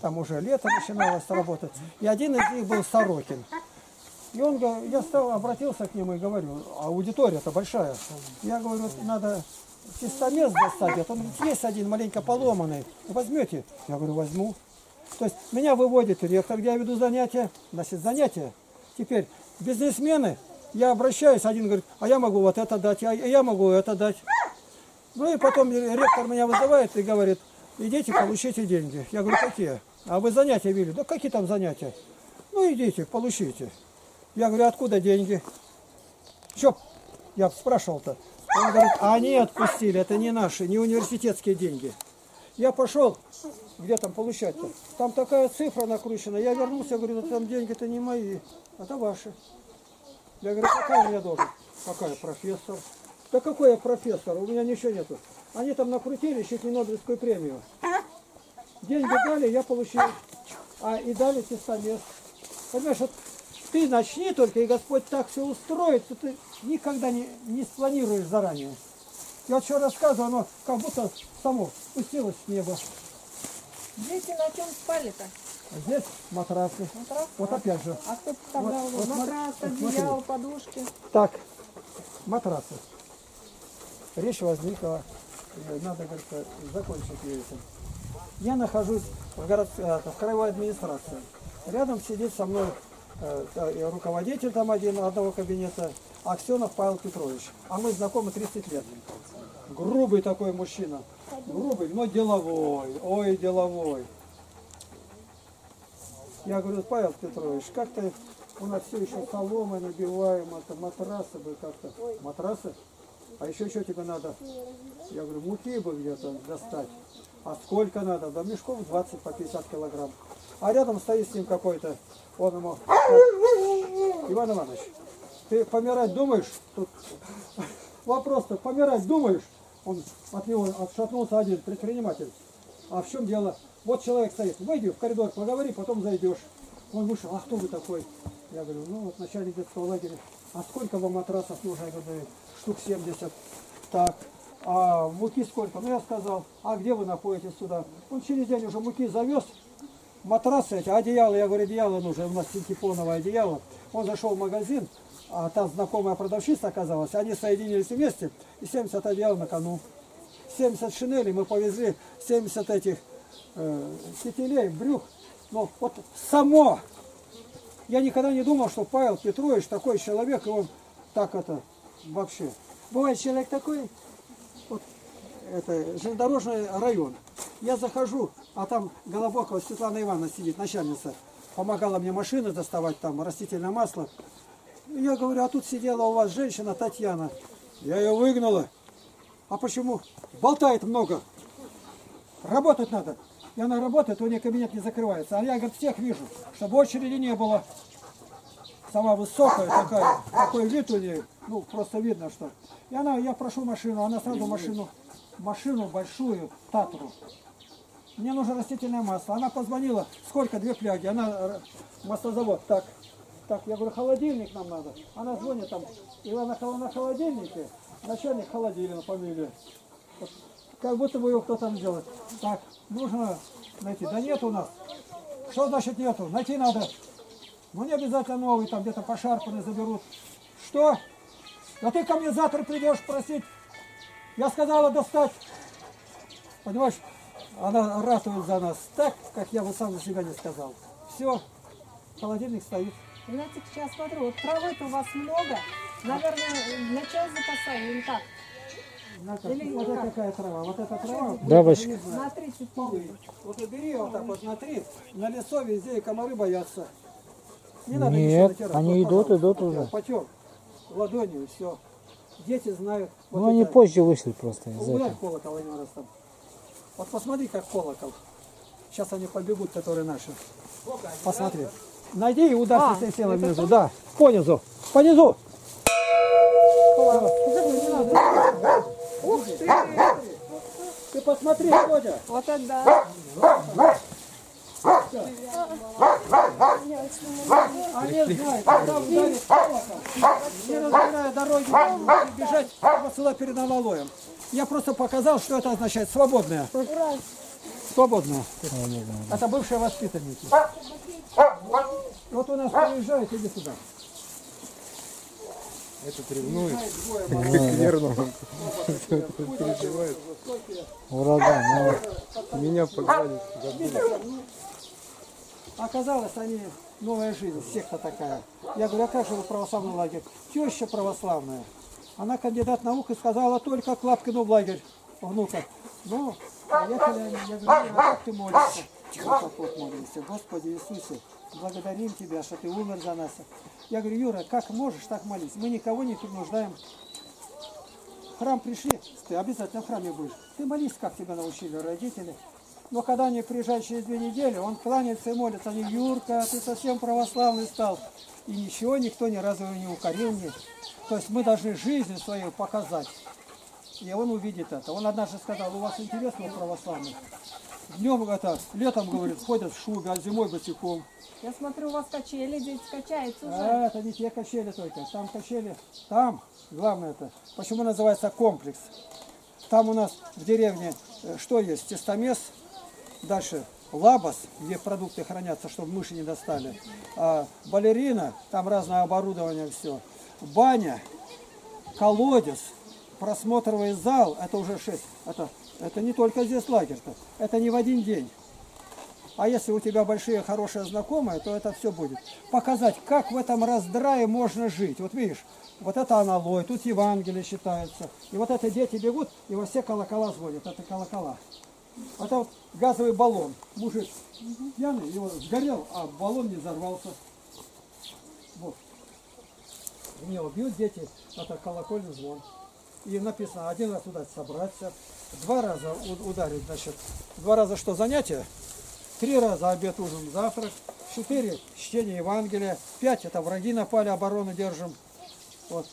Там уже лето начиналось работать. И один из них был Сорокин. И он, я стал, обратился к нему и говорю, а аудитория-то большая. Я говорю, надо тестомес достать. Он говорит, есть один маленько поломанный. Возьмете? Я говорю, возьму. То есть меня выводит ректор, где я веду занятия. Значит, занятия. Теперь бизнесмены, я обращаюсь, один говорит, а я могу вот это дать, а я могу это дать. Ну и потом ректор меня вызывает и говорит, идите, получите деньги. Я говорю, какие? А вы занятия вели? Да какие там занятия? Ну идите, получите. Я говорю, откуда деньги? Че? Я спрашивал-то. Он говорит, а они отпустили, это не наши, не университетские деньги. Я пошел, где там получать-то? Там такая цифра накручена. Я вернулся, говорю, да там деньги-то не мои, это ваши. Я говорю, какая у меня должность? Какая? Профессор. Да какой я профессор? У меня ничего нету. Они там накрутили чуть не Нобелевскую премию. Деньги дали, я получил. А и дали тестамент. Понимаешь, вот ты начни только, и Господь так все устроит, что ты никогда не, не спланируешь заранее. Я вот что рассказываю, оно как будто само спустилось с неба. Дети на чем спали-то? А здесь матрасы. Матрас? Вот опять же. А кто тогда Вот- вот матрас, вот одеяло, подушки? Так, матрасы. Речь возникла, надо, говорится, закончить ее этим. Я нахожусь в, город, э, в краевой администрации. Рядом сидит со мной э, и руководитель там один, одного кабинета, Аксенов Павел Петрович. А мы знакомы 30 лет. Грубый такой мужчина. Грубый, но деловой. Ой, деловой. Я говорю, Павел Петрович, как-то у нас все еще соломой набиваем, это матрасы бы как-то. Матрасы? А еще что тебе надо? Я говорю, муки бы где-то достать. А сколько надо? Да мешков 20 по 50 килограмм. А рядом стоит с ним какой-то. Он ему, Иван Иванович, ты помирать думаешь? Тут вопрос-то, помирать думаешь? Он от него отшатнулся один предприниматель. А в чем дело? Вот человек стоит, выйди в коридор, поговори, потом зайдешь. Он вышел, а кто вы такой? Я говорю, ну вот начальник детского лагеря. А сколько вам матрасов нужно? Я говорю, штук 70. Так, а муки сколько? Ну я сказал, а где вы находитесь сюда? Он через день уже муки завез, матрасы эти, одеяло, я говорю, одеяло нужно, у нас синтепоновое одеяло. Он зашел в магазин, а там знакомая продавщица оказалась, они соединились вместе, и 70 одеял на кону. 70 шинелей мы повезли, 70 этих э, кителей, брюк. Но вот само, я никогда не думал, что Павел Петрович такой человек, и он так это вообще. Бывает человек такой, это железнодорожный район. Я захожу, а там Голобокова Светлана Ивановна сидит, начальница. Помогала мне машины доставать, там растительное масло. Я говорю, а тут сидела у вас женщина Татьяна. Я ее выгнала. А почему? Болтает много. Работать надо. И она работает, у нее кабинет не закрывается. А я, говорит, всех вижу, чтобы очереди не было. Сама высокая такая, такой вид у нее, ну, просто видно, что. И она, я прошу машину, она сразу машину, машину большую, Татру. Мне нужно растительное масло. Она позвонила, сколько, две фляги. Она, э, маслозавод, так, так, я говорю, холодильник нам надо. Она звонит там, и она на холодильнике, начальник холодильника фамилия. Как будто бы его кто там делает. Так, нужно найти. Да нет у нас. Что значит нету? Найти надо. Ну не обязательно новый, там где-то пошарпанный заберут. Что? Да ты ко мне завтра придешь просить. Я сказала достать. Понимаешь, она ратует за нас так, как я бы сам за себя не сказал. Все, холодильник стоит. Знаете, сейчас смотрю, вот травы-то у вас много. Наверное, для чая запасали или как? Наташа, Или вот это какая трава? Вот эта трава? Не знаю. На 30 полный. Вот убери вот так вот смотри, на лицо везде и комары боятся. Не надо Нет, они Вот, идут, идут уже. Потер ладонью и все. Дети знают. Вот Ну они это- позже вышли просто из этого. колокол один раз там. Вот посмотри, как колокол. Сейчас они побегут, которые наши. Посмотри. Найди и ударь А, это внизу. Да, понизу. Понизу. Ух ты! Ты посмотри, Водя. Вот это да. Они знают, когда не разбирая дороги, бежать сюда перед Алалоем. Я просто показал, что это означает свободная. Свободная. Это бывшие воспитанники. Вот у нас приезжают, иди сюда. Этот ревнует. Ураган. ну, Меня погладит. Оказалось, они новая жизнь, секта такая. Я говорю, а как же вы православный лагерь? Теща православная. Она кандидат наук и сказала только к Лапкину в лагерь внука. Ну, поехали они. Я говорю, «Ира, а как ты молишься? Вот так вот молимся. Господи Иисусе, благодарим Тебя, что Ты умер за нас. Я говорю, Юра, как можешь, так молись. Мы никого не принуждаем. В храм пришли, ты обязательно в храме будешь. Ты молись, как тебя научили родители. Но когда они приезжают через две недели, он кланяется и молится. Они, Юрка, ты совсем православный стал. И ничего никто ни разу его не укорил. Не. То есть мы должны жизнь свою показать. И он увидит это. Он однажды сказал, у вас интересно у православных? Днем это, летом, говорит, ходят в шубе, а зимой босиком. Я смотрю, у вас качели, дети качаются уже. А, это не те качели только. Там качели, там, главное это, почему называется комплекс. Там у нас в деревне э, что есть? Тестомес, дальше лабас, где продукты хранятся, чтобы мыши не достали. А, балерина, там разное оборудование, все. Баня, колодец, просмотровый зал, это уже шесть. Это, это не только здесь лагерь-то, это не в один день. А если у тебя большие хорошие знакомые, то это все будет. Показать, как в этом раздрае можно жить. Вот видишь, вот это аналой, тут Евангелие считается. И вот это дети бегут, и во все колокола звонят. Это колокола. Это вот газовый баллон. Мужик пьяный, его сгорел, а баллон не взорвался. Вот. В него бьют дети, это колокольный звон. И написано, один раз удать собраться, два раза ударить, значит, два раза что занятие, три раза обед, ужин, завтрак, четыре чтение Евангелия, пять это враги напали, оборону держим, вот,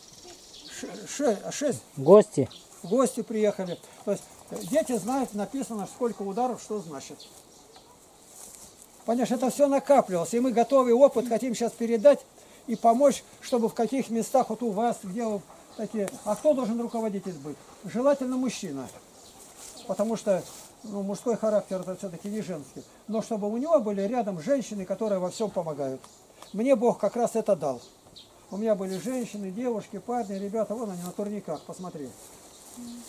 Ш- ше- шесть Гости. гости приехали. То есть дети знают, написано, сколько ударов, что значит. Понимаешь, это все накапливалось, и мы готовый опыт хотим сейчас передать и помочь, чтобы в каких местах, вот у вас, где вы такие, а кто должен руководитель быть? Желательно мужчина, потому что ну, мужской характер это все-таки не женский, но чтобы у него были рядом женщины, которые во всем помогают. Мне Бог как раз это дал. У меня были женщины, девушки, парни, ребята, вон они на турниках, посмотри.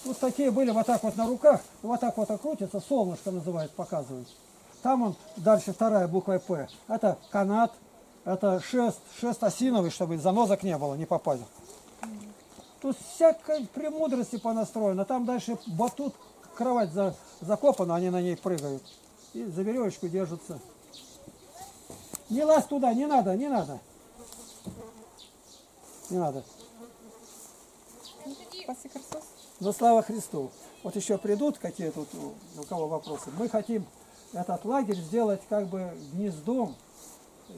Вот такие были вот так вот на руках, вот так вот крутится, солнышко называют, показывают. Там он, дальше вторая буква П. Это канат, это шест, шест осиновый, чтобы занозок не было, не попали. Тут всякой премудрости понастроено. Там дальше батут, кровать за, закопана, они на ней прыгают. И за веревочку держатся. Не лазь туда, не надо, не надо. Не надо. Христос. Но слава Христу. Вот еще придут какие тут у кого вопросы. Мы хотим этот лагерь сделать как бы гнездом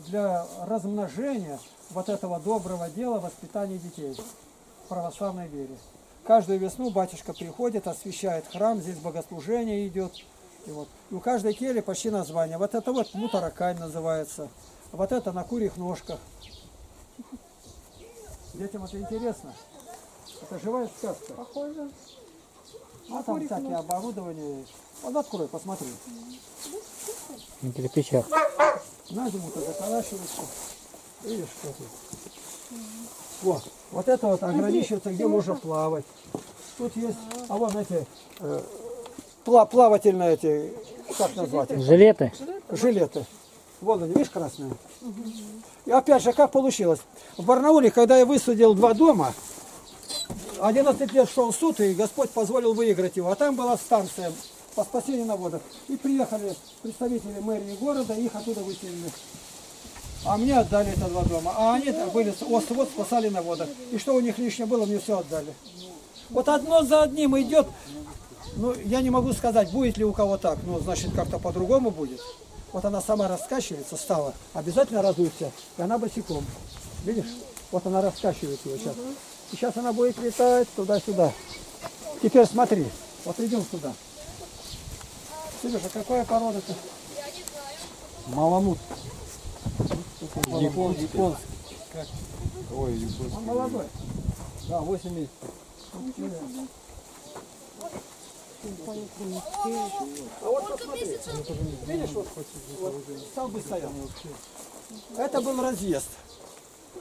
для размножения вот этого доброго дела воспитания детей в православной вере. Каждую весну батюшка приходит, освещает храм, здесь богослужение идет. И, вот. и у каждой кели почти название. Вот это вот мутаракань называется. Вот это на курьих ножках. Детям это интересно. Это живая сказка. Похоже. А там всякие оборудования. Вот открой, посмотри. На кирпичах. На зиму-то заколачивается. Видишь, что тут? Вот. Вот это вот ограничивается, где можно плавать. Тут есть, а вон эти э, пла- плавательные эти, как назвать их? Жилеты. жилеты. Вон они, видишь, красные. И опять же, как получилось? В Барнауле, когда я высудил два дома, 11 лет шел суд, и Господь позволил выиграть его. А там была станция по спасению на водах. И приехали представители мэрии города, и их оттуда выселили. А мне отдали это два дома. А они были вот спасали на водах. И что у них лишнее было, мне все отдали. Вот одно за одним идет. Ну, я не могу сказать, будет ли у кого так. Ну, значит, как-то по-другому будет. Вот она сама раскачивается, стала. Обязательно разуется. И она босиком. Видишь? Вот она раскачивает его сейчас. И сейчас она будет летать туда-сюда. Теперь смотри. Вот идем сюда. Сережа, какая порода-то? Маламут. Японский. Японский. Как? Ой, японский. Он молодой. Да, 8 месяцев. А вот посмотри. Видишь, вот, вот столбы стоят. Это был разъезд.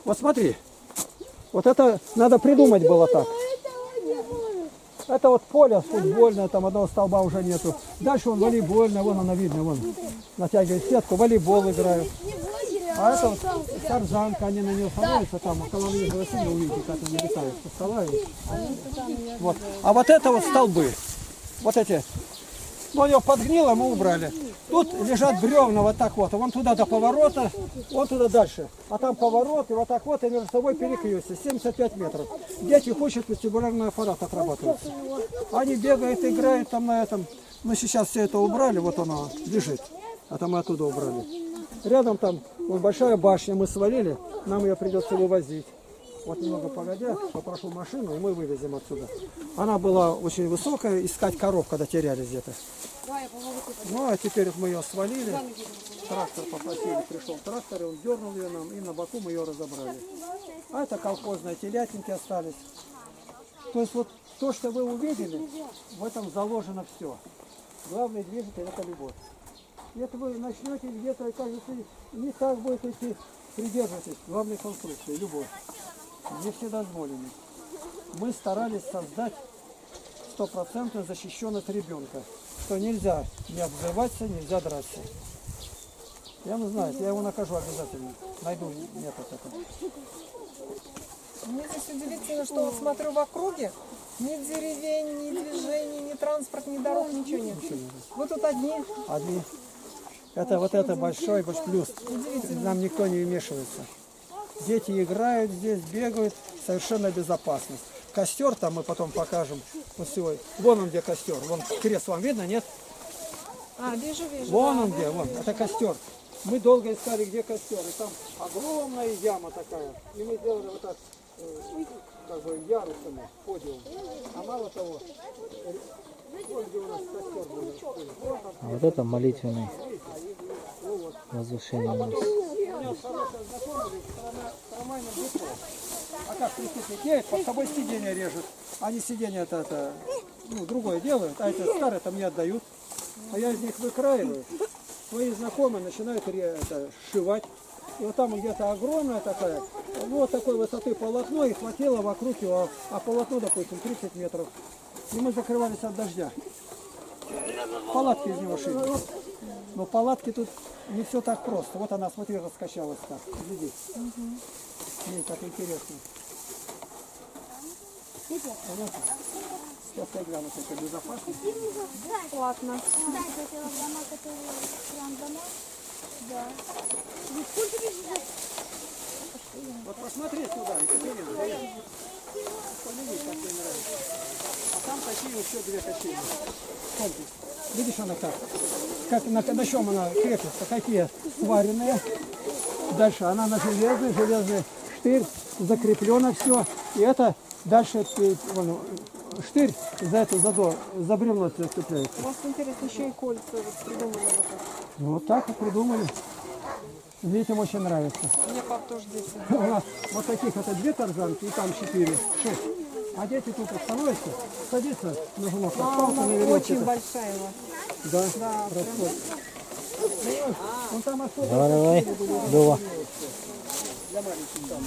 Вот смотри. Вот это надо придумать было так. Это вот поле футбольное, там одного столба уже нету. Дальше он волейбольное, вон оно видно, вон натягивает сетку, волейбол играют. А это вот тарзанка, они на нее становятся, там около них сами увидите, как они летают со Вот. А вот это вот столбы. Вот эти. Ну, ее подгнило, мы убрали. Тут лежат бревна вот так вот. Вон туда до поворота, вон туда дальше. А там поворот, и вот так вот, и между собой перекрестие. 75 метров. Дети хочет вестибулярный аппарат отрабатывать. Они бегают, играют там на этом. Мы сейчас все это убрали, вот оно лежит. А там мы оттуда убрали. Рядом там вот большая башня, мы свалили, нам ее придется вывозить. Вот немного погодя, попрошу машину, и мы вывезем отсюда. Она была очень высокая, искать коров, когда терялись где-то. Ну, а теперь мы ее свалили. Трактор попросили, пришел трактор, и он дернул ее нам, и на боку мы ее разобрали. А это колхозные телятинки остались. То есть вот то, что вы увидели, в этом заложено все. Главный двигатель это любовь. Если вы начнете где-то, кажется, не так будет идти, придерживайтесь главной конструкции, любовь. Не все дозволены. Мы старались создать стопроцентную защищенность ребенка, что нельзя не обзываться, нельзя драться. Я не знаю, я его накажу обязательно. Найду метод этого. Мне здесь удивительно, что вот смотрю в округе, ни деревень, ни движений, ни транспорт, ни дорог, ничего нет. Вы тут одни. Одни. Это вот это большой большой плюс. Нам никто не вмешивается. Дети играют здесь, бегают, совершенно безопасность. Костер там мы потом покажем. Вот сегодня. Вон он где костер. Вон крест вам видно, нет? А, вижу, вижу. Вон да, он да. где, вон. Это костер. Мы долго искали, где костер. И там огромная яма такая. И мы сделали вот так, э, как бы ярусами подиум. А мало того, вот где у нас костер был. Вот он. А вот это молитвенный. возвышение. Хорошая знакомая, депо. А как преступник едет, под собой сиденье режет. Они сиденье это, это ну, другое делают, а это старое там не отдают. А я из них выкраиваю. Свои знакомые начинают это, сшивать. И вот там где-то огромная такая, вот такой высоты полотно, и хватило вокруг его, а полотно, допустим, 30 метров. И мы закрывались от дождя. Палатки из него шили. Но палатки тут не все так просто. Вот она, смотри, раскачалась так. Гляди. Ей как интересно. Сейчас я гляну, как это безопасно. Платно. килограмма, которые прям домой. Да. Вот посмотри сюда, Екатерина. Полюби, как тебе нравится. А там такие еще две качели. Комплекс. Видишь, она как? Как на, на чем она крепится? Какие сваренные. Дальше она на железный, железный штырь, закреплено все. И это дальше вон, штырь за это задор, за бревно цепляется. У вас интересно еще и кольца вот придумали вот так. Вот так и придумали. Детям очень нравится. Мне пап тоже дети. У нас вот таких это две тарзанки и там четыре, шесть. А дети тут становятся, садятся на на веревке. Очень большая у вас. Да, расход. Ну, Вон там особо Давай, давай, там.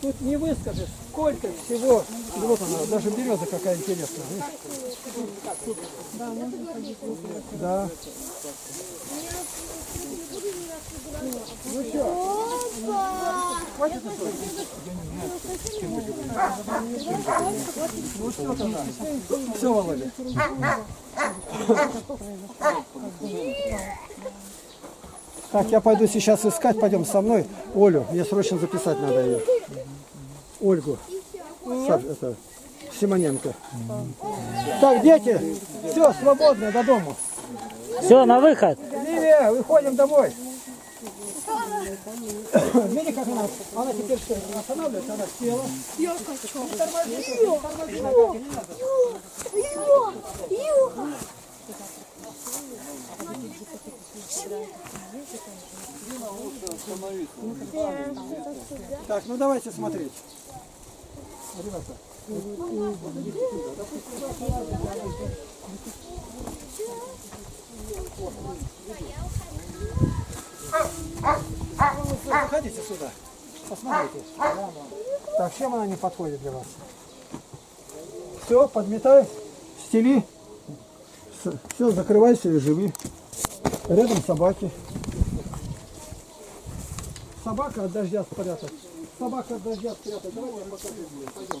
Тут не выскажешь, сколько всего. И вот она, даже береза какая интересная. видишь? Да. Ну что? Хватит еще? Ну что тогда? Все, Володя. Так, я пойду сейчас искать, пойдем со мной Олю. Мне срочно записать надо ее. Ольгу. Саш, это, Симоненко. Так, дети, все, свободно, до дома. Все, на выход. Ливия, выходим домой. Видите, как она, она теперь что, останавливается, она села. Я хочу. Так, ну давайте смотреть. Ребята. Вы Заходите сюда. Посмотрите. Так, чем она не подходит для вас? Все, подметай, стели. Все, закрывайся и живи. Рядом собаки. Собака от дождя спрятать. Собака от дождя спрятать. Давай я покажу. Пойдем.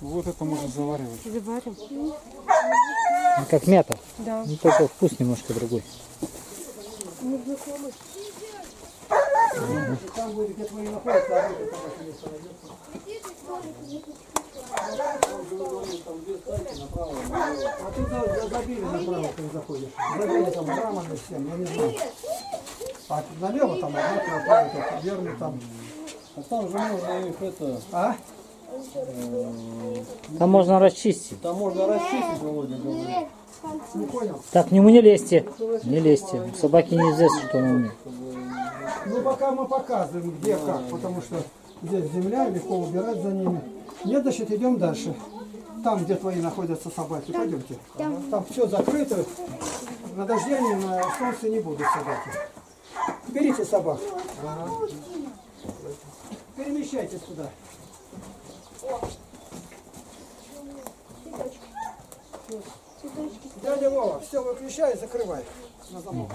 Вот это можно заваривать. Ну, Как мята. Да. Ну, только вкус немножко другой. Там будет, где твои находятся, а. А ты за- за- забили направо, ты заходишь. Забили там рамами всем, я не знаю. А налево там направо, верный там. А там же можно их это, А? Там можно расчистить. там можно расчистить, Володя говорит. Не понял? Так, к нему не лезьте. Не лезьте. Собаке неизвестно, что он умеет. Ну пока мы показываем, где как, потому что здесь земля, легко убирать за ними. Нет, значит, идем дальше. Там, где твои находятся собаки, пойдемте. Там все закрыто. На дожде они на солнце не будут собаки. Берите собак. Перемещайтесь сюда. Дядя Вова, все выключай и закрывай на замок.